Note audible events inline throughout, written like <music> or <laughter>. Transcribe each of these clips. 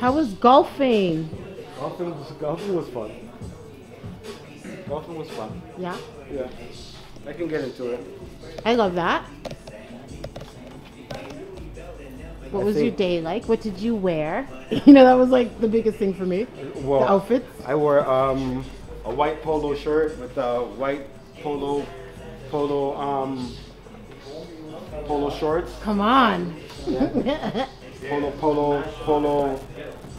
How was golfing? Golfing was, golfing was fun. Golfing was fun. Yeah, Yeah. I can get into it. I love that. What I was your day like? What did you wear? <laughs> You know, that was like the biggest thing for me. Well, The outfits. I wore um, a white polo shirt with a white polo polo um, polo shorts. Come on. <laughs> Polo polo polo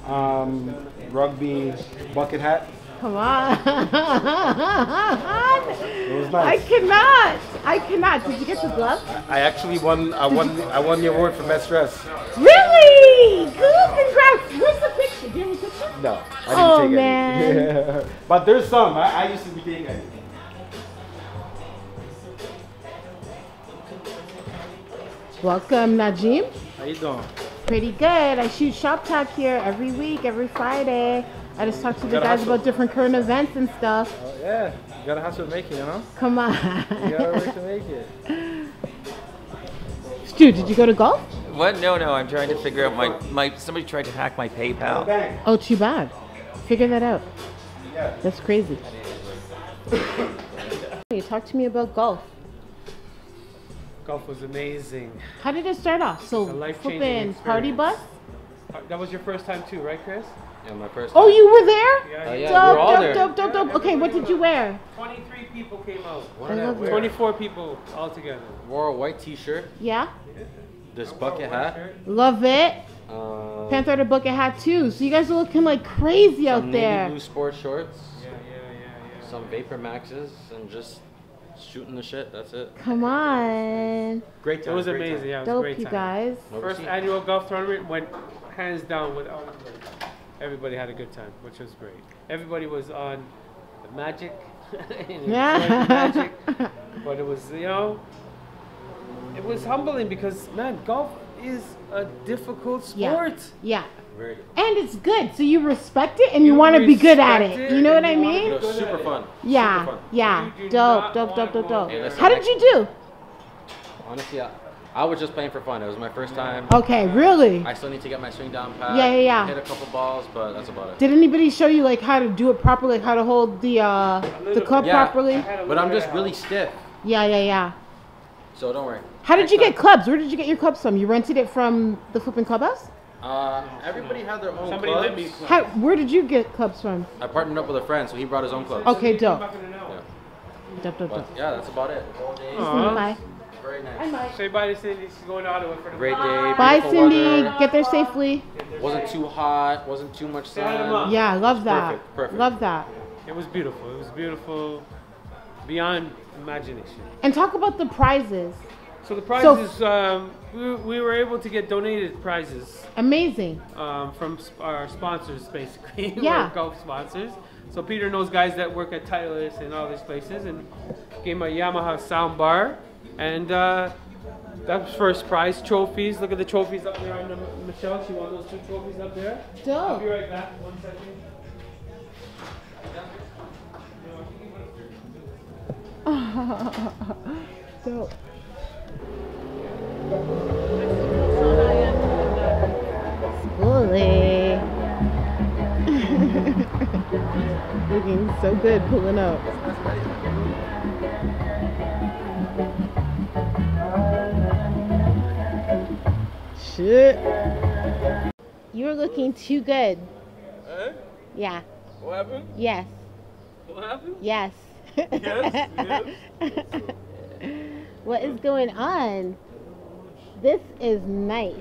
um, rugby bucket hat. Come on. <laughs> It was nice. I cannot. I cannot. Did you get the glove? I actually won. I won. I won the award for best dress. Really? Cool. Congrats. Where's the picture? Do you have a picture? No, I didn't Oh, take man. any. <laughs> but there's some. I, I used to be taking any. Welcome, Najim. How you doing? Pretty good. I shoot Shop Talk here every week, every Friday. I just talk to the guys hustle. about different current events and stuff. Oh, yeah, you gotta hustle to make it, you know? Come on. You gotta work to make it. <laughs> Stu, did you go to golf? What? No, no. I'm trying to figure out my my. Somebody tried to hack my PayPal. Oh, too bad. Figure that out. That's crazy. <laughs> you talk to me about golf. Golf was amazing. How did it start off? So, life-changing flipping party bus? Uh, That was your first time too, right, Chris? Yeah, my first Oh, you were there? Yeah. Oh, you- yeah, dope, we were all dope, there. dope, dope, dope. Okay, what did you wear? 23 people came out. I love it. 24 people altogether. Wore a white t-shirt, Yeah? this bucket hat, Love it. um, Panther the bucket hat too. So you guys are looking like crazy out some navy there. blue sport shorts, Yeah, yeah, yeah, yeah. some Vapor Maxes, and just shooting the shit. That's it. Come on. Great time. It was great amazing. time. Yeah, it was a Dope, great you time. guys. Overseas. First annual golf tournament went hands down with all everybody had a good time, which was great. Everybody was on the magic, <laughs> yeah. the magic, <laughs> but it was you know, it was humbling because man, golf is a difficult sport. Yeah. Very good. And it's good. So you respect it and you, You want to be good at it. it You know what and I mean? It super fun. Yeah. Super fun. Yeah. You do Dope, dope, dope, dope, dope. Hey, How did you do? Honestly, I, I was just playing for fun. It was my first time. Okay, really? I still need to get my swing down pat. Yeah, yeah, yeah. Hit a couple balls, but that's about it. Did anybody show you like how to do it properly, like how to hold the uh the little- club Yeah. properly? But I'm just really stiff, Yeah, yeah, yeah. So don't worry. How did Next you get time- clubs? Where did you get your clubs from? You rented it from the flipping clubhouse? Uh, everybody had their own Somebody clubs. let me. How? Where did you get clubs from? I partnered up with a friend, so he brought his own clubs. Okay, dope. Back in an hour. Yeah. Dope, dope, dope. yeah, that's about it. Aw. Bye. Very nice. Say bye to Cindy. She's going to Ottawa for the Great day. Bye, Cindy. weather. Get there safely. Wasn't too hot. Wasn't too much Say hi to sun. Yeah, love that. Perfect, perfect. Love that. It was beautiful. It was beautiful, beyond imagination. And talk about the prizes. So the prizes, um, we, we were able to get donated prizes Amazing. um, from sp- our sponsors, basically. <laughs> Yeah. Golf sponsors. So Peter knows guys that work at Titleist and all these places, and gave him a Yamaha sound bar, and uh, that was first prize. Trophies. Look at the trophies up there on the, Michelle. She won those two trophies up there. I'll be right back. One second. <laughs> Dope. Bully. <laughs> Looking so good pulling up. Shit. You're looking too good. Eh? Yeah. What happened? Yes. What happened? Yes. Yes, what is going on? This is nice.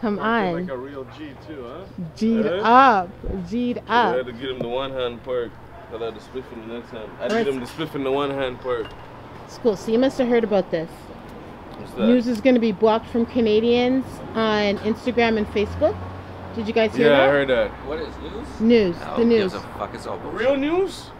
Come on. Like a real G too, huh? G'd Eh? up. G'd I had to get him the one hand perk. I had to split him the next hand. I had to Where's- get him the split in the one hand perk. It's cool. So you must have heard about this. What's that? News is going to be blocked from Canadians on Instagram and Facebook. Did you guys hear yeah, I heard that. What is news? News. Oh, the news. gives a fuck. It's all bullshit. Real news?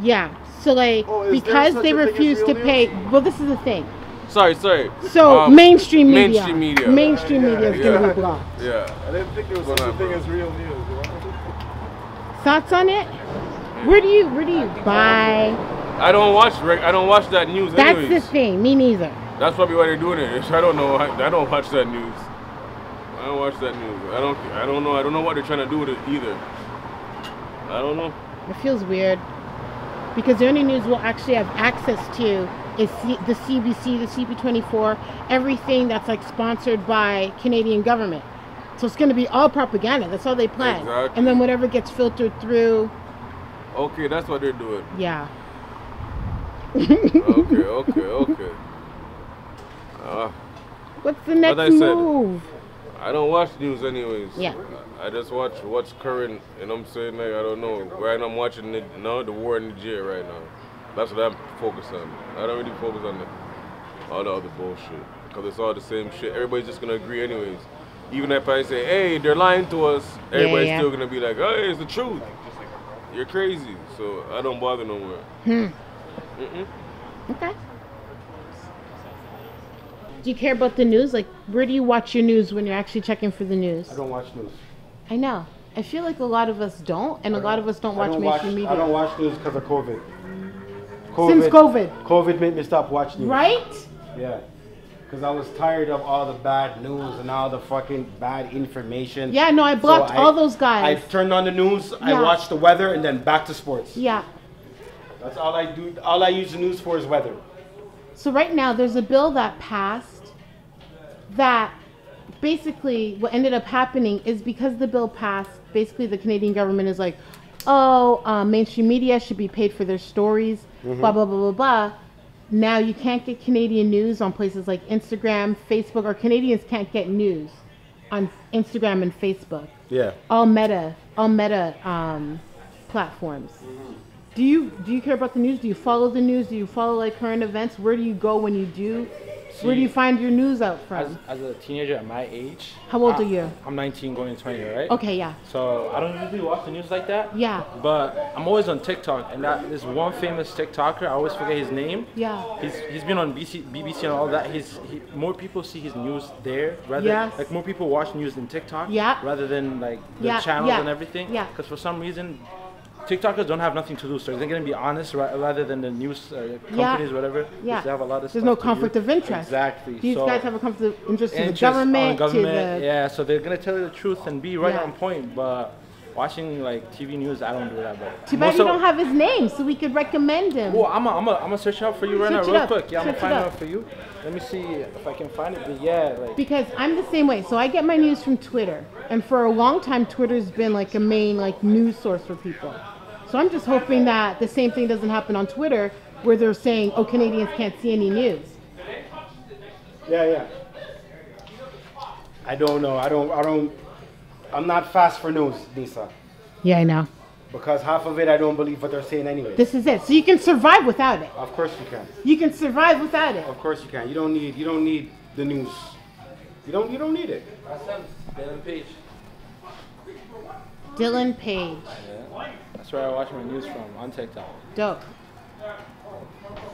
Yeah. So like Oh, because they a thing as refuse to real pay. Well, this is the thing. Sorry, sorry. So Um, mainstream media. mainstream media. Mainstream media is going to yeah. be blocked. Yeah. I didn't think there was such a going thing on, as bro? real news. Thoughts on it? Where do you where do you buy? I don't watch I don't watch that news That's anyways. the thing. Me neither. That's probably why they're doing it. <laughs> I don't know. I, I don't watch that news. I don't watch that news. I don't. I don't know. I don't know what they're trying to do with it either. I don't know. It feels weird because the only news we'll actually have access to is C- the CBC, the CP24, everything that's like sponsored by Canadian government. So it's going to be all propaganda. That's all they plan. Exactly. And then whatever gets filtered through, Okay, that's what they're doing. yeah. Okay, okay, <laughs> okay. Uh, What's the next I said, move? I don't watch news anyways. Yeah. I just watch what's current, and I'm saying like I don't know. Right now I'm watching the, now the war in Nigeria right now. That's what I'm focused on. I don't really focus on the, all the other bullshit because it's all the same shit. Everybody's just gonna agree anyways. Even if I say, hey, they're lying to us, everybody's yeah. still gonna be like, hey, it's the truth. You're crazy. So I don't bother no more. Hmm. Mm-mm. Okay. Do you care about the news? Like, where do you watch your news when you're actually checking for the news? I don't watch news. I know. I feel like a lot of us don't, and a lot of us don't I watch don't mainstream watch, media. I don't watch news because of COVID. Since COVID. COVID made me stop watching news. Right? Yeah. Because I was tired of all the bad news and all the fucking bad information. Yeah, no, I So blocked I- all those guys. I turned on the news, yeah. I watched the weather, and then back to sports. yeah. That's all I do. All I use the news for is weather. So right now, there's a bill that passed that basically what ended up happening is because the bill passed, basically the Canadian government is like, oh, um, mainstream media should be paid for their stories, blah, blah, blah, blah, blah. Now you can't get Canadian news on places like Instagram, Facebook, or Canadians can't get news on Instagram and Facebook. Yeah. All meta, all meta um, platforms. Do you do you care about the news? Do you follow the news? Do you follow like current events? Where do you go when you do? Where do you find your news out from? as a teenager at my age. How old I- are you? I'm 19 going to 20, right? Okay, yeah, So I don't usually watch the news like that. yeah, But I'm always on TikTok, and that this one famous TikToker, I always forget his name. yeah. He's he's been on BC, BBC and all that. He's he, more people see his news there rather Yes. like more people watch news in TikTok. Yeah. Rather than like the Yeah, channels yeah, and everything. yeah. Because for some reason, TikTokers don't have nothing to lose, so they're gonna be honest ra- rather than the news uh, companies, whatever. Yeah. They have a lot of There's no conflict of interest. Exactly. You so guys have a conflict of interest to the interest government, government, to the? yeah. So they're gonna tell you the truth and be right Yeah. on point, but. Watching like TV news, I don't do that. But Too bad you don't have his name, so we could recommend him. well, I'm gonna I'm I'm search it out for you right Search now, real up. quick. Yeah, I'm Search gonna it find out for you. Let me see if I can find it. But yeah, like because I'm the same way. So I get my news from Twitter, and for a long time, Twitter's been like a main like news source for people. So I'm just hoping that the same thing doesn't happen on Twitter, where they're saying, "Oh, Canadians can't see any news." Yeah, yeah. I don't know. I don't. I don't. I'm not fast for news, Lisa, Yeah, I know. because half of it I don't believe what they're saying anyway. This is it. So you can survive without it. Of course you can. You can survive without it. Of course you can. You don't need. You don't need the news. You don't. You don't need it. Dylan Page. Dylan Page. That's where I watch my news from on TikTok. Dope.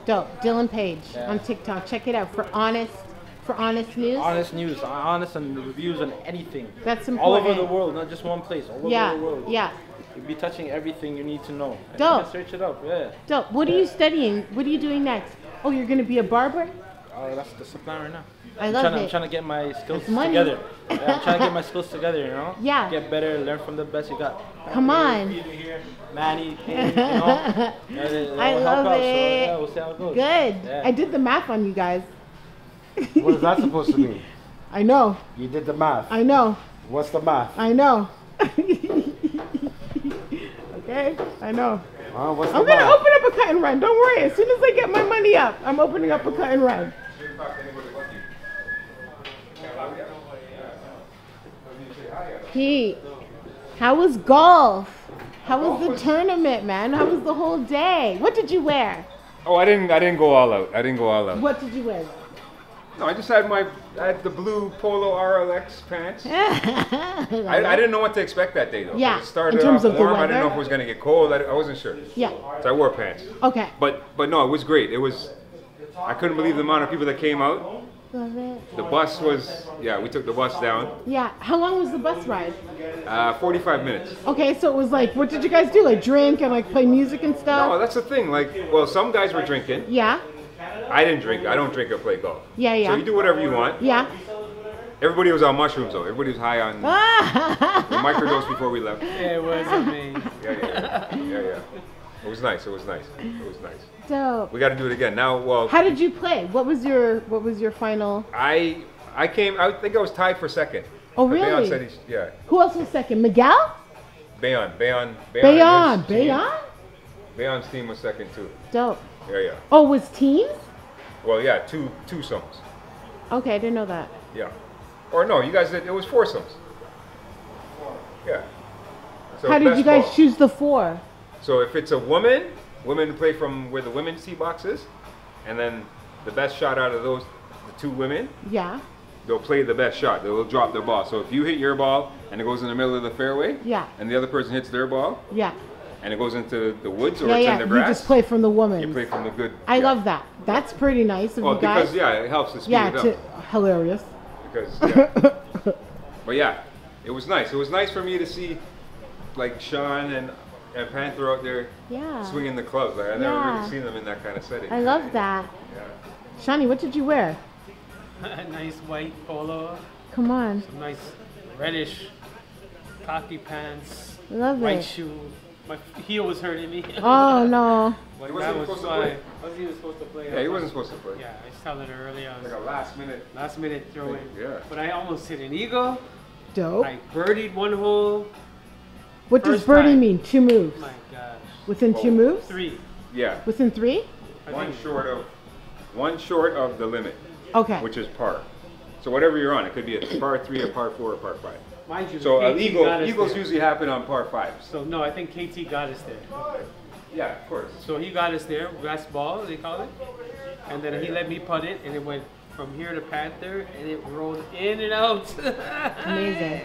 Dope. Dylan Page Yeah. on TikTok. Check it out for honest, for honest news. Honest news, uh, honest and reviews on anything. That's important. All over the world, not just one place. All over Yeah, the world. yeah. You'll be touching everything you need to know. And Dope. You can search it up. Yeah. Dope. What are you studying? What are you doing next? Oh, you're gonna be a barber? Oh, that's that's the plan right now. I I'm love trying, to, it. I'm trying to get my skills That's money. together. Yeah, I'm trying to get my <laughs> skills together, you know? Yeah. Get better, learn from the best you got. Come on. Peter here, Manny, <laughs> Kane, you know? And it- I love help out, So, it. yeah, we'll see how it goes. Good. Yeah. I did the math on you guys. What is that supposed to mean? <laughs> I know. You did the math. I know. What's the math? I know. okay? I know. Huh? What's I'm gonna math? open up a cut and run. Don't worry. As soon as I get my money up, I'm opening up a cut and run. Pete, how was golf? How was the tournament, man? How was the whole day? What did you wear? Oh, I didn't. I didn't go all out. I didn't go all out. What did you wear? No, I just had my. I had the blue polo RLX pants. I, <laughs> I, I didn't know what to expect that day though. Yeah, It started in terms off of the warm. I didn't know if it was gonna get cold. I, I wasn't sure. Yeah. So I wore pants. Okay. But but no, it was great. It was. I couldn't believe the amount of people that came out. Love it. The bus was. Yeah, we took the bus down. Yeah. How long was the bus ride? Uh, 45 minutes. Okay, so it was like, what did you guys do? Like drink and like play music and No, stuff? that's the thing. Like, well, some guys were drinking. Yeah. I didn't drink. I don't drink or play golf. Yeah, yeah. So you do whatever you want. Yeah. Everybody was on mushrooms though. Everybody was high on <laughs> the microdose before we left. Yeah, It was amazing. Yeah, yeah, yeah, yeah, yeah. It was nice. It was nice. It was nice. Dope. We got to do it again now. Well, How did you play? What was your What was your final? I I came. I think I was tied for second. Oh, But Bayon really? said he's, yeah. Who else was second? Miguel? Bayon, Bayon, Bayon. Bayon. Bayon? Bayon's team was second too. Dope. Yeah, yeah. Oh, was teams? Well, yeah, two two songs. Okay, I didn't know that. Yeah. Or no, you guys did. It was four songs. Yeah. So How did you guys ball. choose the four? So if it's a woman, women play from where the women's tee box is, and then the best shot out of those, the two women, Yeah. they'll play the best shot. They'll drop their ball. So if you hit your ball and it goes in the middle of the fairway, Yeah. and the other person hits their ball Yeah. and it goes into the woods or Yeah, it's yeah. in the You grass, just play from the woman. you play from the good. I yeah. love that. That's pretty nice of Well, you guys. because yeah, it helps to speed yeah, it up. hilarious. Because <laughs> yeah. but yeah, it was nice. It was nice for me to see like Sean and and Panther out there Yeah. swinging the clubs. Like I never Yeah. really seen them in that kind of setting. I love that. Yeah. Shani, what did you wear? <laughs> nice white polo, Come on. some nice reddish khaki pants, I love it. white shoe. My heel was hurting me. Oh no. <laughs> But He that wasn't was supposed to fine. play. Wasn't even supposed to play. Yeah, he wasn't supposed to play. Yeah, I was telling her earlier. I was Like a last minute. last minute throw in. Yeah. But I almost hit an eagle. Dope. I birdied one hole. What does birdie time. mean? Two moves. My gosh. Within two Oh. moves? Three. Yeah. Within three? One short of one short of the limit, Okay. which is par. So whatever you're on, it could be a par three, a par four, or par five. Mind you, So uh, KT eagle, got us eagles there. usually happen on par fives. So no, I think KT got us there. Yeah, of course. So he got us there, best ball they call it, and then he let me putt it, and it went from here to Panther, and it rolled in and out. <laughs> Amazing.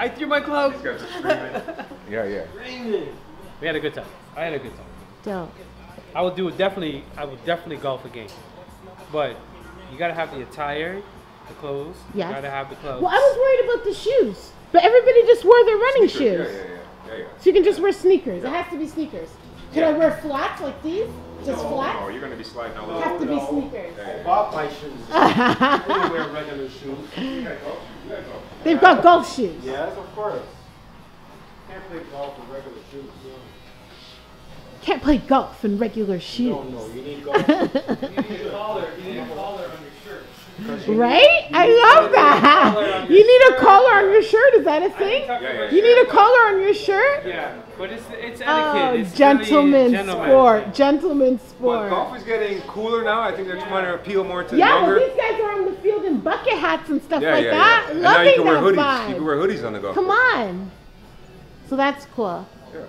I threw my club. He's got the yeah, yeah. We had a good time. I had a good time. Dope. I would do it definitely. I would definitely golf again, but you gotta have the attire, the clothes. Yes. You gotta have the clothes. Well, I was worried about the shoes, but everybody just wore their running Yeah, shoes. yeah, yeah, yeah, yeah. So you can just wear sneakers. It has to be sneakers. Can I wear flats like these? Just Oh, flats? you're gonna be sliding all over. Have over. to be sneakers. I bought my shoes. <laughs> I didn't wear regular shoes. They've got golf shoes. Yes, of course. Can't play golf with regular shoes. Can't play golf in regular shoes. No, no, you need golf. <laughs> You need a collar. You need a collar on your shirt. Right? I love that. You need a collar on your shirt. Is that a thing? You need a collar on your shirt? Yeah, but it's it's oh, etiquette. Oh, it's gentleman really gentleman. sport. Gentleman But sport. golf is getting cooler now. I think they're trying to appeal more to the Yeah, well, younger. these guys are on the field in bucket hats and stuff yeah, like yeah, that. yeah. And now you Loving can wear hoodies. vibe. You can wear hoodies on the golf. Come course. on. So that's cool. Yeah.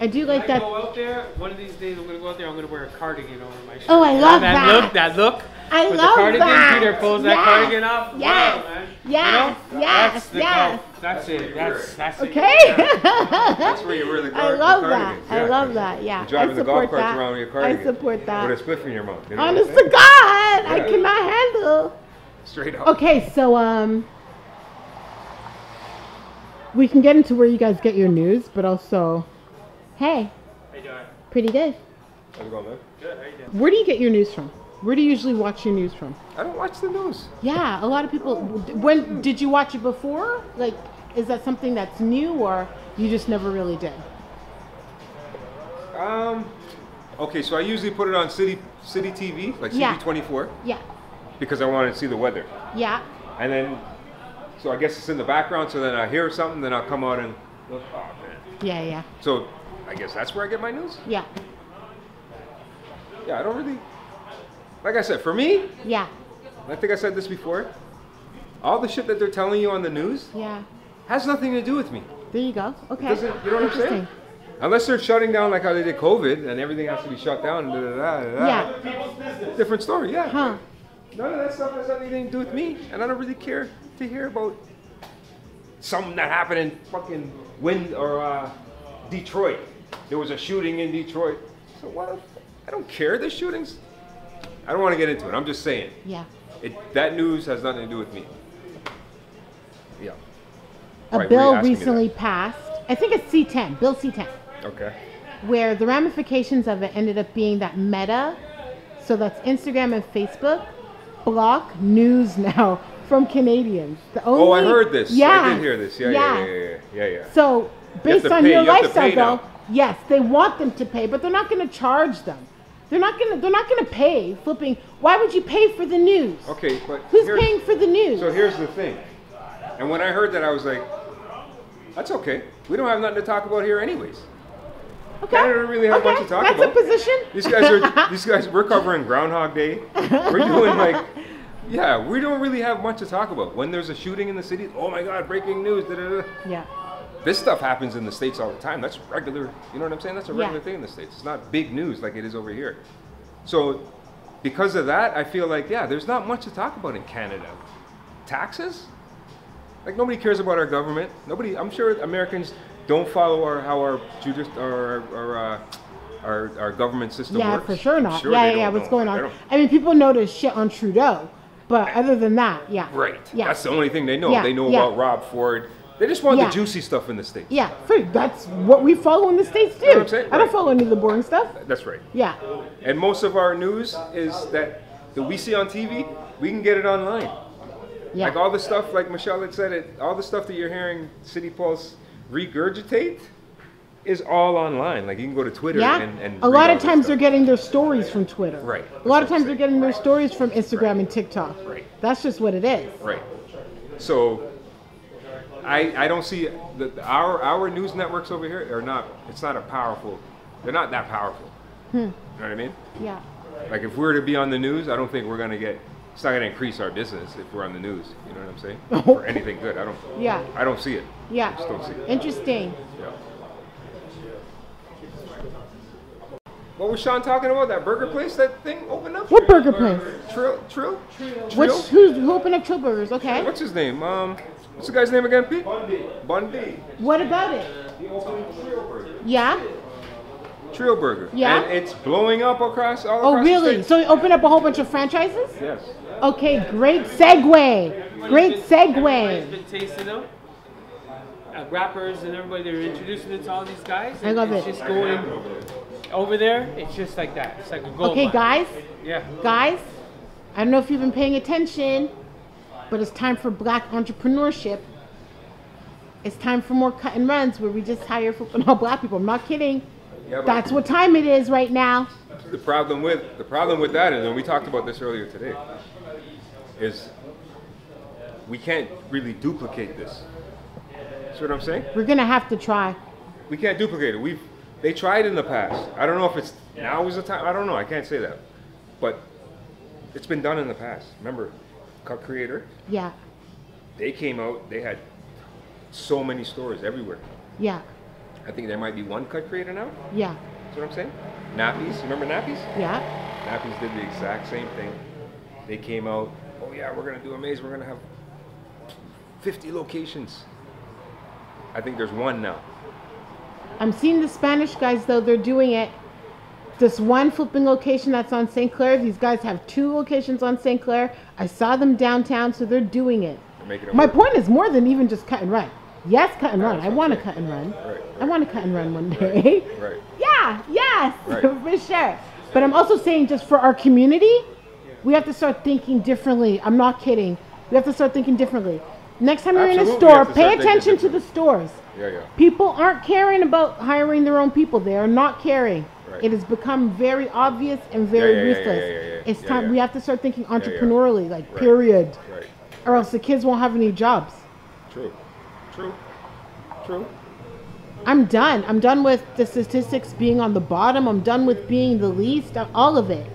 I do like I that. go out there, one of these days I'm gonna go out there. I'm gonna wear a cardigan over my oh, shirt. Oh, I love that. that. look. That look. I With love the cardigan, that. Peter pulls that Yes. cardigan off. Yes. Wow, man. Yes. You know? Yes. That's the yes. golf. That's it. That's that's it. Okay. That's where you wear the, <laughs> I car- the love that. cardigans. I love that. Yeah. You're driving I the golf support carts that. around with your I support that. With a spliff in your mouth. You know Honest I'm to saying? God, I cannot handle. Straight up. Okay, so um, we can get into where you guys get your news, but also, hey, How you doing? pretty good. How's it going, man? Good. How you doing? Where do you get your news from? Where do you usually watch your news from? I don't watch the news. Yeah, a lot of people. When did you watch it before? Like, is that something that's new, or you just never really did? Um. Okay, so I usually put it on city city TV, like Yeah. CP24, Yeah, because I want to see the weather. yeah, And then, so I guess it's in the background. So then I hear something, then I'll come out and look. Oh man. yeah, yeah, So I guess that's where I get my news. yeah, Yeah, I don't really. Like I said, for me, yeah, I think I said this before. All the shit that they're telling you on the news yeah. has nothing to do with me. There you go. Okay. doesn't- you know what I'm saying? Unless they're shutting down like how they did COVID and everything has to be shut down. Da, da, da, da, da. Yeah. Different story, yeah. Huh. None of that stuff has anything to do with me, and I don't really care to hear about something that happened in fucking Wind or uh, Detroit. There was a shooting in Detroit. So what? I don't care. The shootings. I don't want to get into it. I'm just saying. Yeah. It, that news has nothing to do with me. Yeah. A Right, bill re- ask me that. recently passed. I think it's C10, Bill C10, Okay. where the ramifications of it ended up being that Meta, so that's Instagram and Facebook, block news <laughs> now from Canadians. The only, Oh, I heard this. Yeah, I did hear this. Yeah, yeah, yeah, yeah, yeah, yeah. yeah. So based to on pay- your you lifestyle, though, yes, they want them to pay, but they're not going to charge them. They're not going to. They're not to pay. Flipping. Why would you pay for the news? Okay, but Who's paying for the news? So here's the thing. And when I heard that, I was like, that's okay. We don't have nothing to talk about here, anyways. okay. Canada don't really have okay. much to talk That's about. a position. These guys are, <laughs> these guys, we're covering Groundhog Day. We're doing like, yeah, we don't really have much to talk about. When there's a shooting in the city, oh my God, breaking news. Da, da, da. yeah. This stuff happens in the States all the time. That's regular, you know what I'm saying? That's a Yeah. regular thing in the States. It's not big news like it is over here. So, because of that, I feel like, yeah, there's not much to talk about in Canada. Taxes? Like, nobody cares about our government. Nobody, I'm sure Americans don't follow our, how our, our, our, uh, our, our government system Yeah, works. for sure not. sure yeah, yeah, yeah. What's going on? I mean, people notice shit on Trudeau, but other than that, yeah. Right. Yeah. That's the only thing they know. Yeah, They know yeah. about Rob Ford. They just want Yeah. the juicy stuff in the States. Yeah. That's what we follow in the states too. know I'm saying? I don't Right. follow any of the boring stuff. That's right. Yeah, And most of our news is that that we see on TV, we can get it online. yeah. Like all the stuff, like Michelle had said it, all the stuff that you're hearing City Pulse regurgitate is all online. Like you can go to Twitter yeah. and, and a lot of times they're getting their stories from Twitter. Right. A lot of That's times they're getting their stories from Instagram and TikTok. Right. That's just what it is. Right. So I I don't see the, our our news networks over here are not. It's not a powerful. They're not that powerful. Hmm. You know what I mean? Yeah. Like if we were to be on the news, I don't think we're gonna get. It's not gonna increase our business if we're on the news. You know what I'm saying? <laughs> For anything good, I don't. Yeah. I don't see it. Yeah. Just don't see it. Interesting. Yeah. What was Sean talking about? That burger place? That thing opened up? What burger place? Trill? Trill? Which Trill? who's who opened up Trill Burgers? Okay. What's his name? Um, what's the guy's name again, Pete? Bun B. Bundy. What about it? He opened Trill Burger. Yeah. Trio Burger. Yeah? And it's blowing up across all Oh, across the really? States. So you opened up a whole bunch of franchises? Yes. Okay, great segue. Great Everybody's segue. been tasting them. Uh, rappers and everybody, they're introducing it to all these guys. I and love it's it. just going over there. It's just like that. It's like a gold Okay, mine. guys, Yeah. guys, I don't know if you've been paying attention, but it's time for black entrepreneurship. It's time for more cut and runs where we just hire all black people. I'm not kidding. Yeah, That's what time it is right now. the problem with the problem with that is, and we talked about this earlier today, is we can't really duplicate this. See what I'm saying? We're gonna have to try. We can't duplicate it. We've they tried in the past. I don't know if it's now is the time. I don't know. I can't say that, but it's been done in the past. Remember, Cut creator? Yeah, They came out. They had so many stores everywhere. yeah, I think there might be one Cut Creator now. yeah, That's what I'm saying. Nappies. Remember Nappies? yeah. Nappies did the exact same thing. They came out. Oh yeah, we're gonna do a maze. We're gonna have 50 locations. I think there's one now. I'm seeing the Spanish guys though, they're doing it. This one flipping location that's on St. Clair, these guys have two locations on St. Clair. I saw them downtown, so they're doing it. It My work. point is more than even just cut and run. Yes, cut and run. I want to cut and run. Right, I want to cut and run one day. Right. <laughs> Yeah, yes, Right. <laughs> for sure. But I'm also saying just for our community, we have to start thinking differently. I'm not kidding. We have to start thinking differently. Next time you're in a store, pay attention to the stores. Yeah, yeah. People aren't caring about hiring their own people. They are not caring. Right. It has become very obvious and very Yeah, yeah, yeah, ruthless. yeah, yeah, yeah. It's Yeah, time yeah. we have to start thinking yeah. entrepreneurially, like Right. period, Right. or else the kids won't have any jobs. True. True. True. I'm done. I'm done with the statistics being on the bottom. I'm done with being the least. All of it.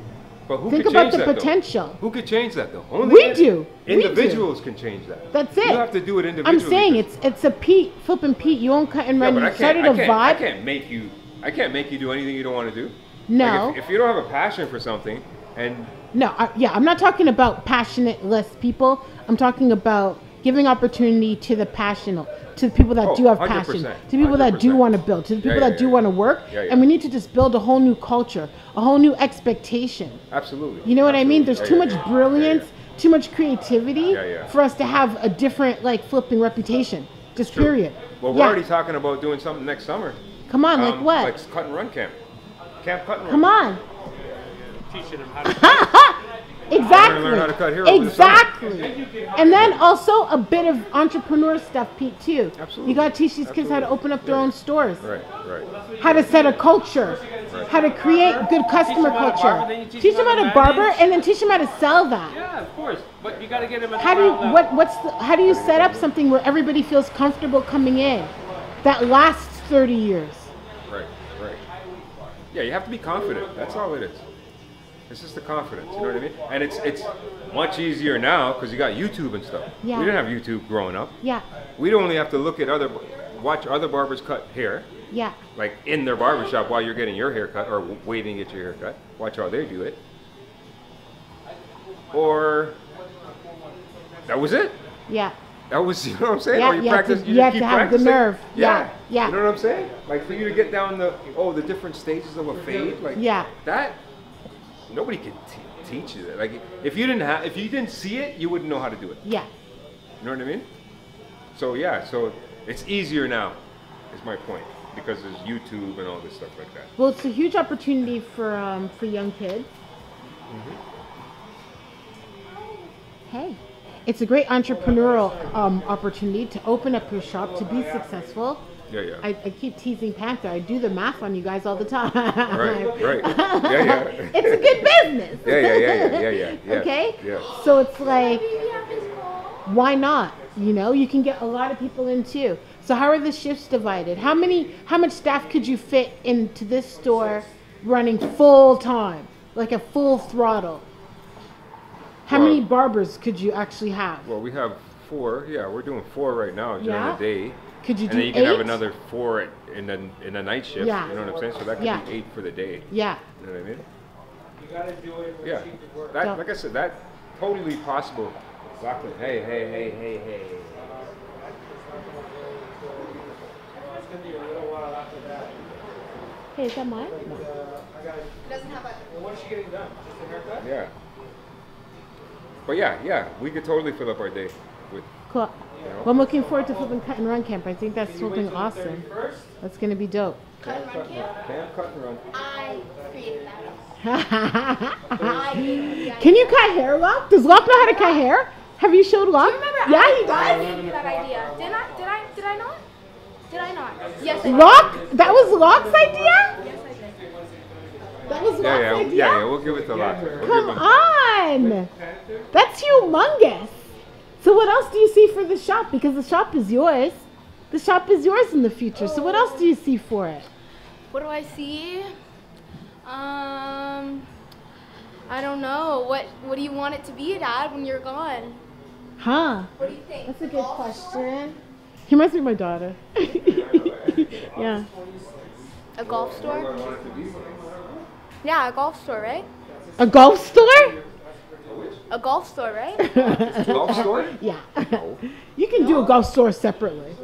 But who Think could about change the that, though? Who could change that though? Only We in- do. We do. Individuals can change that. That's it. You have to do it individually. I'm saying it's it's a Pete flipping Pete. You won't cut and run. I you started a can't, I can't make you. I can't make you do anything you don't want to do. No. Like if, if you don't have a passion for something, and No, I, yeah, I'm not talking about passionate-less people. I'm talking about giving opportunity to the passionate, to the people that Oh, do have 100%, passion, to people that do want to build, to the people yeah, that do yeah. want to work. Yeah, yeah. And we need to just build a whole new culture, a whole new expectation. absolutely. You know what I mean? There's Yeah, too yeah, much yeah. brilliance, Yeah, yeah. too much creativity Yeah, yeah. for us to have a different, like, flipping reputation. Just True. period. Well, we're Yeah. already talking about doing something next summer. Come on, like Um, what? Like cut and run camp. Camp cut and run. Come on. Teaching them how to. <laughs> Exactly. learn how to cut hair over exactly. And then also a bit of entrepreneur stuff, Pete, too. Absolutely. You got to teach these kids how to open up their own stores, Right, right. how to set a culture, how to create good customer them how to culture. barber, teach Teach them them how how to to barber, manage. and then teach them how to sell that. Yeah, of course. But you got to get them at How the do you what what's the, how do you set up something where everybody feels comfortable coming in that lasts 30 years? Right, right. Yeah, you have to be confident. That's all it is. It's just the confidence. You know what I mean? And it's it's much easier now because you got YouTube and stuff. Yeah. We didn't have YouTube growing up. Yeah, We'd only have to look at other, watch other barbers cut hair, yeah, like in their barbershop while you're getting your hair cut or waiting to get your hair cut. Watch how they do it. Or that was it. yeah. That was, <laughs> you know what I'm saying? Yeah, or you you have practice, to- you, you have keep to have the nerve. Yeah, yeah. You know what I'm saying? Like for you to get down the, oh, the different stages of a fade, like Yeah. that, nobody can t- teach you that. Like if you didn't have, if you didn't see it, you wouldn't know how to do it. Yeah. You know what I mean? So yeah, so it's easier now, is my point, because there's YouTube and all this stuff like that. Well, it's a huge opportunity for um, for young kids. Hey, it's a great entrepreneurial um, opportunity to open up your shop to be successful. Yeah, yeah. I, I keep teasing Panther. I do the math on you guys all the time. Right, <laughs> right. Yeah, yeah. <laughs> it's a good business. Yeah, yeah, yeah, yeah, yeah, yeah, <laughs> yeah. Okay. Yeah. So it's like, why not? You know, you can get a lot of people in too. So how are the shifts divided? How many, how much staff could you fit into this store running full time, like a full throttle? How Well- many barbers could you actually have? Well, we have four. Yeah, we're doing four right now during Yeah. the day. Could you and do then you can have another four at, in the in the night shift. Yeah. You know what I'm saying? So that could Yeah. be eight for the day. Yeah. You know what I mean? You got to do it Yeah. work. That, Yeah. like I said, that totally possible. Exactly. Hey, hey, hey, hey, hey. It's going to be a little while after that. Hey, is that mine? Uh, well, what's she getting done? Just a haircut? Yeah. But yeah, yeah, we could totally fill up our day with. Cool. Well, I'm looking forward to flipping cut and run camp. I think that's something awesome. That's gonna be dope. Cut and run camp? Can cut and run. I created that. I created that. Can you cut hair, Locke? Does Locke know how to cut hair? Have you showed Locke? Remember, yeah, I, he does. I gave you that idea. Did I? Did I? Did I not? Did I not? Yes, I. Locke? That was Locke's idea? Yes, I did. That was Yeah, yeah, idea? yeah, yeah. We'll give it to Locker. We'll Come on! That's humongous. So what else do you see for the shop? Because the shop is yours. The shop is yours in the future. So what else do you see for it? What do I see? Um, I don't know. What What do you want it to be, Dad, when you're gone? Huh? What do you think? That's a good question. He reminds me of my daughter. <laughs> yeah. A golf store? Yeah, a golf store, right? A golf store? A golf store, right? <laughs> Golf store? Yeah. <laughs> you can do a golf store separately.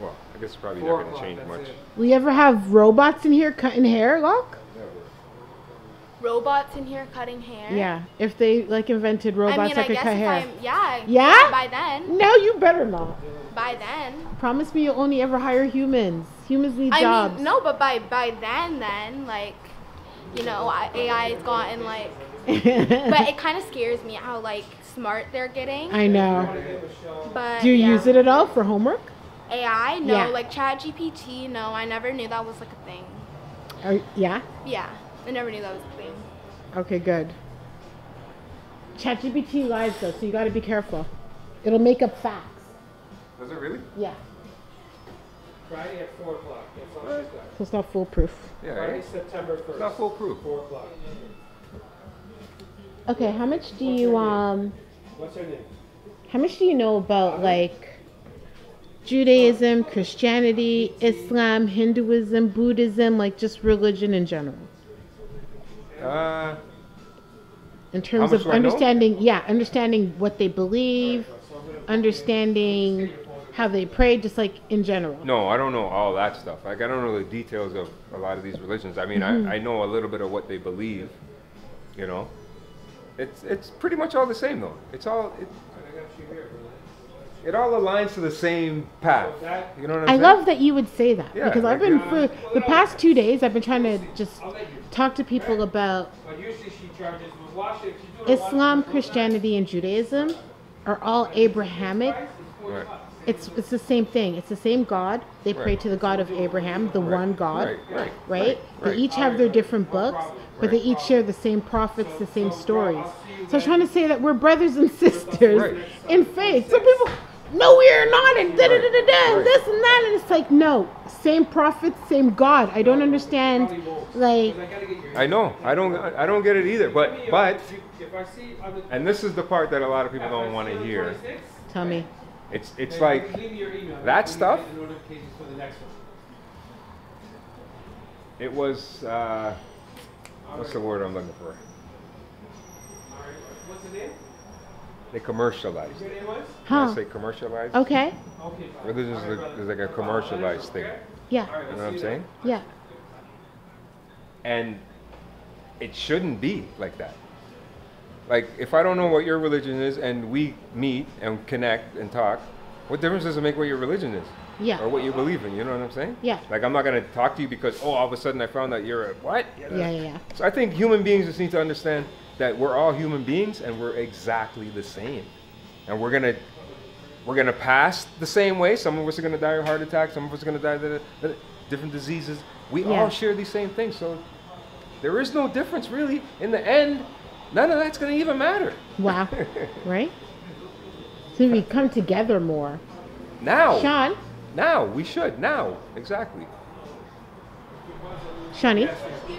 Well, I guess it's probably not going to change much. Will you ever have robots in here cutting hair, Locke? Robots in here cutting hair. Yeah. If they like invented robots I mean, that I could guess cut if hair. I'm yeah. Yeah? By then, No, you better not. By then. Promise me you'll only ever hire humans. Humans need I jobs. mean, no, but by by then, then like, you know, AI has gotten like, <laughs> but it kind of scares me how like smart they're getting. I know. But Do you yeah. use it at all for homework? AI? No, Yeah. like Chat GPT. No, I never knew that was like a thing. Or, yeah. Yeah, I never knew that was a thing. Okay, good. ChatGPT lies though, so you got to be careful. It'll make up facts. Does it really? Yeah. Friday at 4 o'clock. That's all she's got. So it's not foolproof. Yeah, Friday, right? September 1st. It's not foolproof. 4 o'clock. Okay, how much do you um? What's her name? How much do you know about like Judaism, Christianity, Islam, Hinduism, Buddhism, like just religion in general? Uh, In terms of do I know? understanding, yeah, understanding what they believe, understanding how they prayed just like in general. no, I don't know all that stuff. Like, I don't know the details of a lot of these religions. I mean, Mm-hmm. I, I know a little bit of what they believe, you know? It's, it's pretty much all the same, though. It's all, it, it all aligns to the same path. You know what I'm I saying? love that you would say that Yeah, because I've been for the past two days. I've been trying to just talk to people about But usually she charges with wash it. She's doing Islam, Christianity, and Judaism are all Abrahamic. Right. It's it's the same thing. It's the same God. They pray Right. to the God of Abraham, the one God. Right, right, right? They each have their different books, but they each share the same prophets, the same stories. So I was trying to say that we're brothers and <laughs> sisters Right. in faith. Some people, no, we are not, and da da da da da, and this and that, and it's like, no, same prophets, same God. I don't understand, like, I know. I don't. I don't get it either. But but If I see on the and this is the part that a lot of people don't want to hear. tell me. It's it's like leave your email. that so stuff? get the for the next one. it was. Uh, what's the word I'm looking for? All right. What's the name? They commercialized. Your name was? When I Huh? say commercialized. Okay. Okay. fine. Religion is, like- is like a commercialized thing. Yeah. You know what I'm saying? Yeah. And it shouldn't be like that. Like, if I don't know what your religion is and we meet and connect and talk, what difference does it make what your religion is? Yeah. Or what you believe in, you know what I'm saying? Yeah. Like, I'm not going to talk to you because, oh, all of a sudden I found out you're a what? Yeah, yeah, yeah. So I think human beings just need to understand that we're all human beings and we're exactly the same. And we're gonna we're gonna pass the same way. Some of us are gonna die of heart attack. Some of us are gonna die of different diseases. We Yeah. all share these same things. So there is no difference really. In the end, none of that's gonna even matter. Wow. <laughs> right? So we come together more. Now, Sean, now we should now exactly. Shani,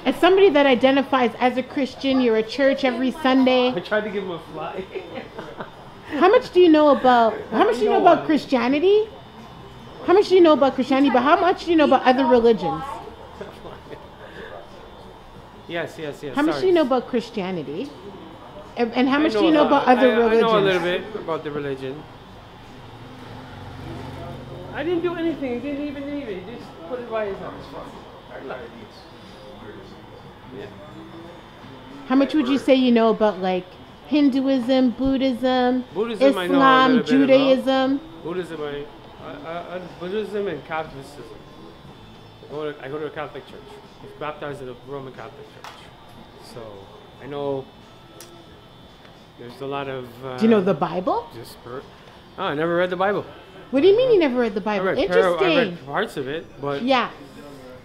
as somebody that identifies as a Christian, you're at church every Sunday. I tried to give him a fly. <laughs> How much do you know about how much do you know about Christianity? How much do you know about Christianity, but how much do you know about other religions? Yes, yes, yes. How much sorry. do you know about Christianity? And, and how much do you know about other I, religions? I know a little bit about the religion. I didn't do anything. He didn't even need it. He just put it by his house. Yeah. How much would you say you know about like Hinduism, Buddhism, Buddhism I know a Islam. Judaism? Buddhism, I, I, I, I- Buddhism and Catholicism. I go, to, I go to a Catholic church. I was baptized in the Roman Catholic church. So I know there's a lot of. Uh, Do you know the Bible? Disper- oh, I never read the Bible. What do you mean you never read the I Bible? read, par- I Interesting. read parts of it, but Yeah.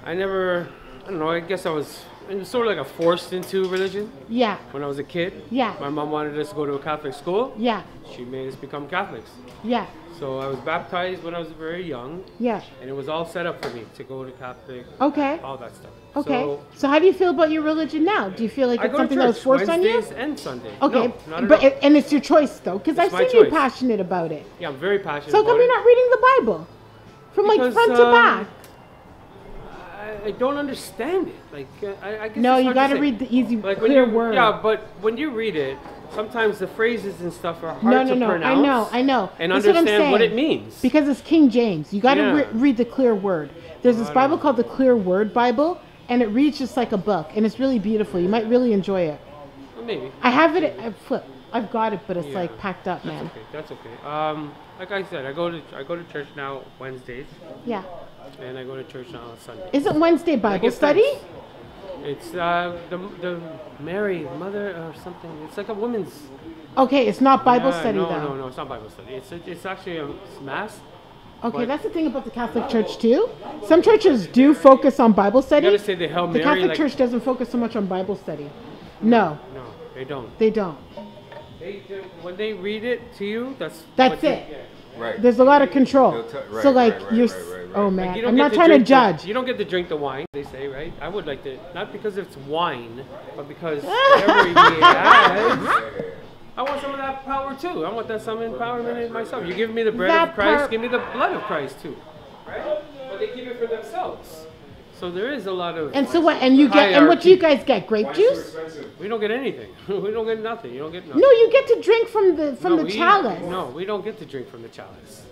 I never. I don't know. I guess I was. It was sort of like a forced into religion Yeah. when I was a kid. Yeah. My mom wanted us to go to a Catholic school. Yeah. She made us become Catholics. Yeah. So I was baptized when I was very young, Yeah. and it was all set up for me to go to Catholic, Okay. all that stuff. Okay. So So, how do you feel about your religion now? Do you feel like I it's something that was forced on you? Wednesdays and Sunday. Okay. No, but it, and it's your choice though, because I've seen you choice. passionate about it. yeah, I'm very passionate. So come you're not reading the Bible from like Because, front to um, back? I, don't understand it. Like uh, I, I guess No, you got to read the easy, like clear you word. yeah, but when you read it, sometimes the phrases and stuff are hard no, no, to no. pronounce. I know, I know. And That's what I'm understand what it means. Because it's King James. You got to Yeah. re- read the clear word. There's this Bible called the Clear Word Bible, and it reads just like a book, and it's really beautiful. You might really enjoy it. Well, maybe. I have it. I flip. I've got it, but it's Yeah. like packed up, That's man. okay. That's okay. Um, like I said, I go to I go to church now Wednesdays, Yeah. and I go to church now on Sunday. Isn't Wednesday Bible study? thanks. It's uh, the the Mary Mother or something. It's like a woman's Okay, it's not Bible Yeah, study no, though. No, no, it's not Bible study. It's it's actually a it's mass. Okay, that's the thing about the Catholic Church too. Some churches do focus on Bible You study. gotta say the Hail The Catholic like, Church doesn't focus so much on Bible study. No, No, they don't. they don't. They, when they read it to you, that's That's what you it. Get. Right. There's a lot of control. They'll right, so like right, right, you're, right, s- right, oh, right. oh Like, man, you I'm not trying to drink the- judge. you don't get to drink the wine. They say, right? I would like to, not because it's wine, but because whatever he has. I want some of that power too. I want that some empowerment in myself. You give me the bread That of Christ, part- give me the blood of Christ too. Right? But they keep it for themselves. So there is a lot of. And so what? And you get and what do you guys get? Grape juice? We don't get anything. <laughs> we don't get nothing. You don't get nothing. No, you get to drink from the from No, the we- chalice. No, we don't get to drink from the chalice.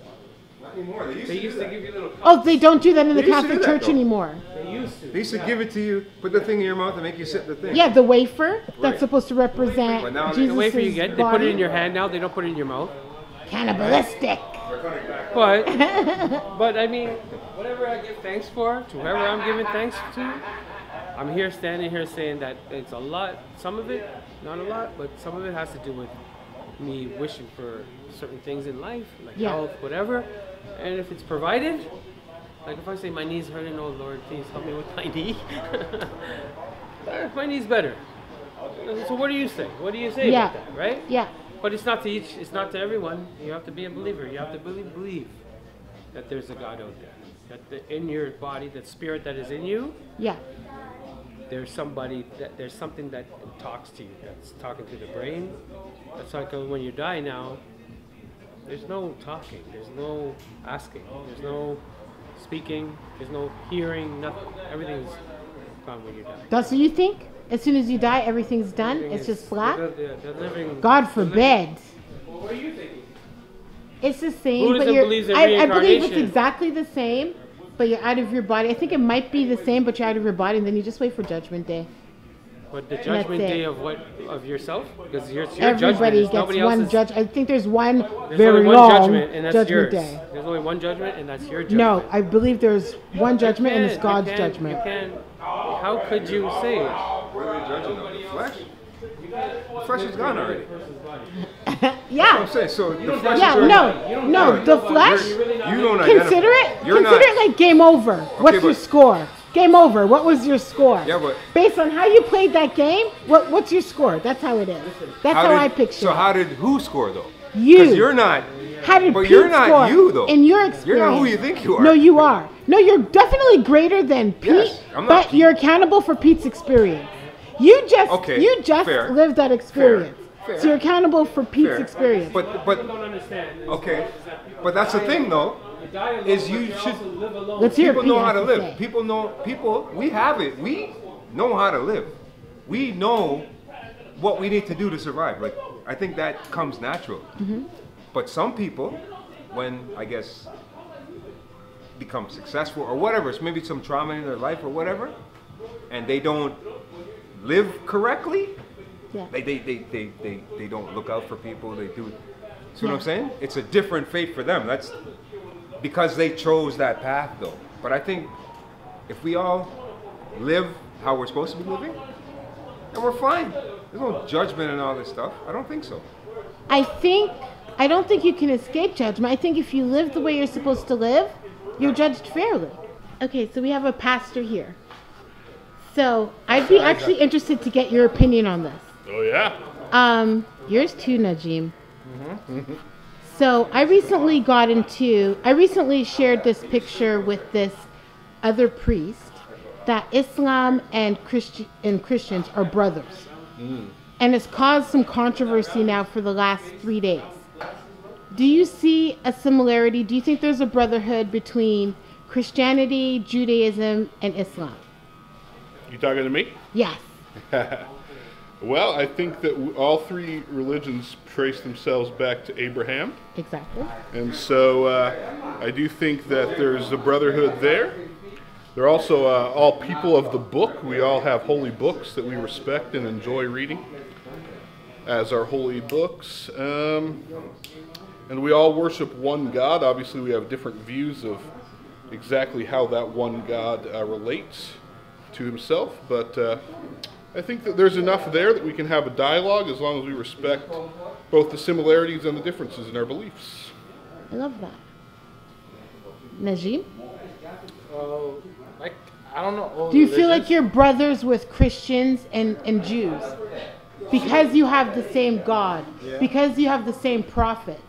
Not anymore. They used They to do used to give you little cups. Oh, they don't do that in the They used to do Catholic Church though. anymore. They used to. They used to give it to you, put the thing in your mouth, and make you sip the thing. Yeah, the wafer that's supposed to represent But now they- Jesus' The wafer you get, they put it in your hand now. They don't put it in your mouth. Cannibalistic. But <laughs> but I mean, whatever I give thanks for, to whoever I'm giving thanks to, I'm here standing here saying that it's a lot. Some of it, not a lot, but some of it has to do with me wishing for certain things in life, like Yeah. health, whatever. And if it's provided, like if I say my knee's hurting, oh Lord, please help me with my <laughs> knee. <laughs> My knee's better. So what do you say? What do you say Yeah. about that, right? Yeah. But it's not to each. It's not to everyone. You have to be a believer. You have to believe, believe that there's a God out there. That the, in your body, that spirit that is in you, Yeah. there's somebody. That there's something that talks to you. That's talking to the brain. That's like when you die now. There's no talking. There's no asking. There's no speaking. There's no hearing. Nothing. Everything's gone when you die. That's what you think? As soon as you die, everything's done? Everything It's just living, God forbid. Well, what are you thinking? It's the same, but Buddhism you're, believes in I, I believe it's exactly the same, but you're out of your body. I think it might be the same, but you're out of your body, and then you just wait for Judgment Day. But the judgment day of what of yourself because your, your Everybody is gets one judge. I think there's one There's very only one long judgment, and that's Judgment yours. Day. There's only one judgment, and that's your judgment. No, I believe there's one judgment, and it's can't- you God's can't- judgment. You can How could you say it? What are they judging of? The flesh? The flesh is gone already. <laughs> That's what Yeah. I'm saying. So the flesh Yeah, is already no, no, the flesh, You're- don't consider it, You're consider not. it like game over. What's your score? Game over. What was your score? Yeah, but- Based on how you played that game, what, what's your score? That's how it is. That's how, did, I picture So it. how did who score though? You. Because you're not. How did But Pete you're not score you, though. In your experience, You're not who you think you are. No, you are. No, you're definitely greater than Pete. Yes, I'm not but Pete. you're accountable for Pete's experience. You just Okay, you just fair. lived that experience. Fair. So you're accountable for Pete's Fair. experience. But but don't understand. okay. is that people But that's the thing though. is you should- live alone. Let's hear People know how to to live. say. People know. People. We have it. We know how to live. We know what we need to do to survive. Like I think that comes natural. Mm-hmm. But some people, when I guess become successful or whatever, it's maybe some trauma in their life or whatever, and they don't live correctly. Yeah. They, they, they, they, they, they don't look out for people. They do. See what I'm saying? It's a different fate for them. That's because they chose that path, though. But I think if we all live how we're supposed to be living, then we're fine. There's no judgment and all this stuff. I don't think so. I think I don't think you can escape judgment. I think if you live the way you're supposed to live, you're judged fairly. Okay, so we have a pastor here. So I'd be actually interested to get your opinion on this. Oh yeah. Um, yours too, Najim. So I recently got into. I recently shared this picture with this other priest that Islam and Christian and Christians are brothers, and it's caused some controversy now for the last three days. Do you see a similarity? Do you think there's a brotherhood between Christianity, Judaism, and Islam? You talking to me? Yes. <laughs> Well, I think that all three religions trace themselves back to Abraham. Exactly. And so uh, I do think that there's a brotherhood there. They're also uh, all people of the book. We all have holy books that we respect and enjoy reading as our holy books. Um, and we all worship one God. Obviously, we have different views of exactly how that one God uh, relates to himself. But uh, I think that there's enough there that we can have a dialogue as long as we respect both the similarities and the differences in our beliefs. I love that. Najim? Well, like I don't know. all Do you feel like you're brothers with Christians and, and Jews? Because you have the same God, because you have the same prophets.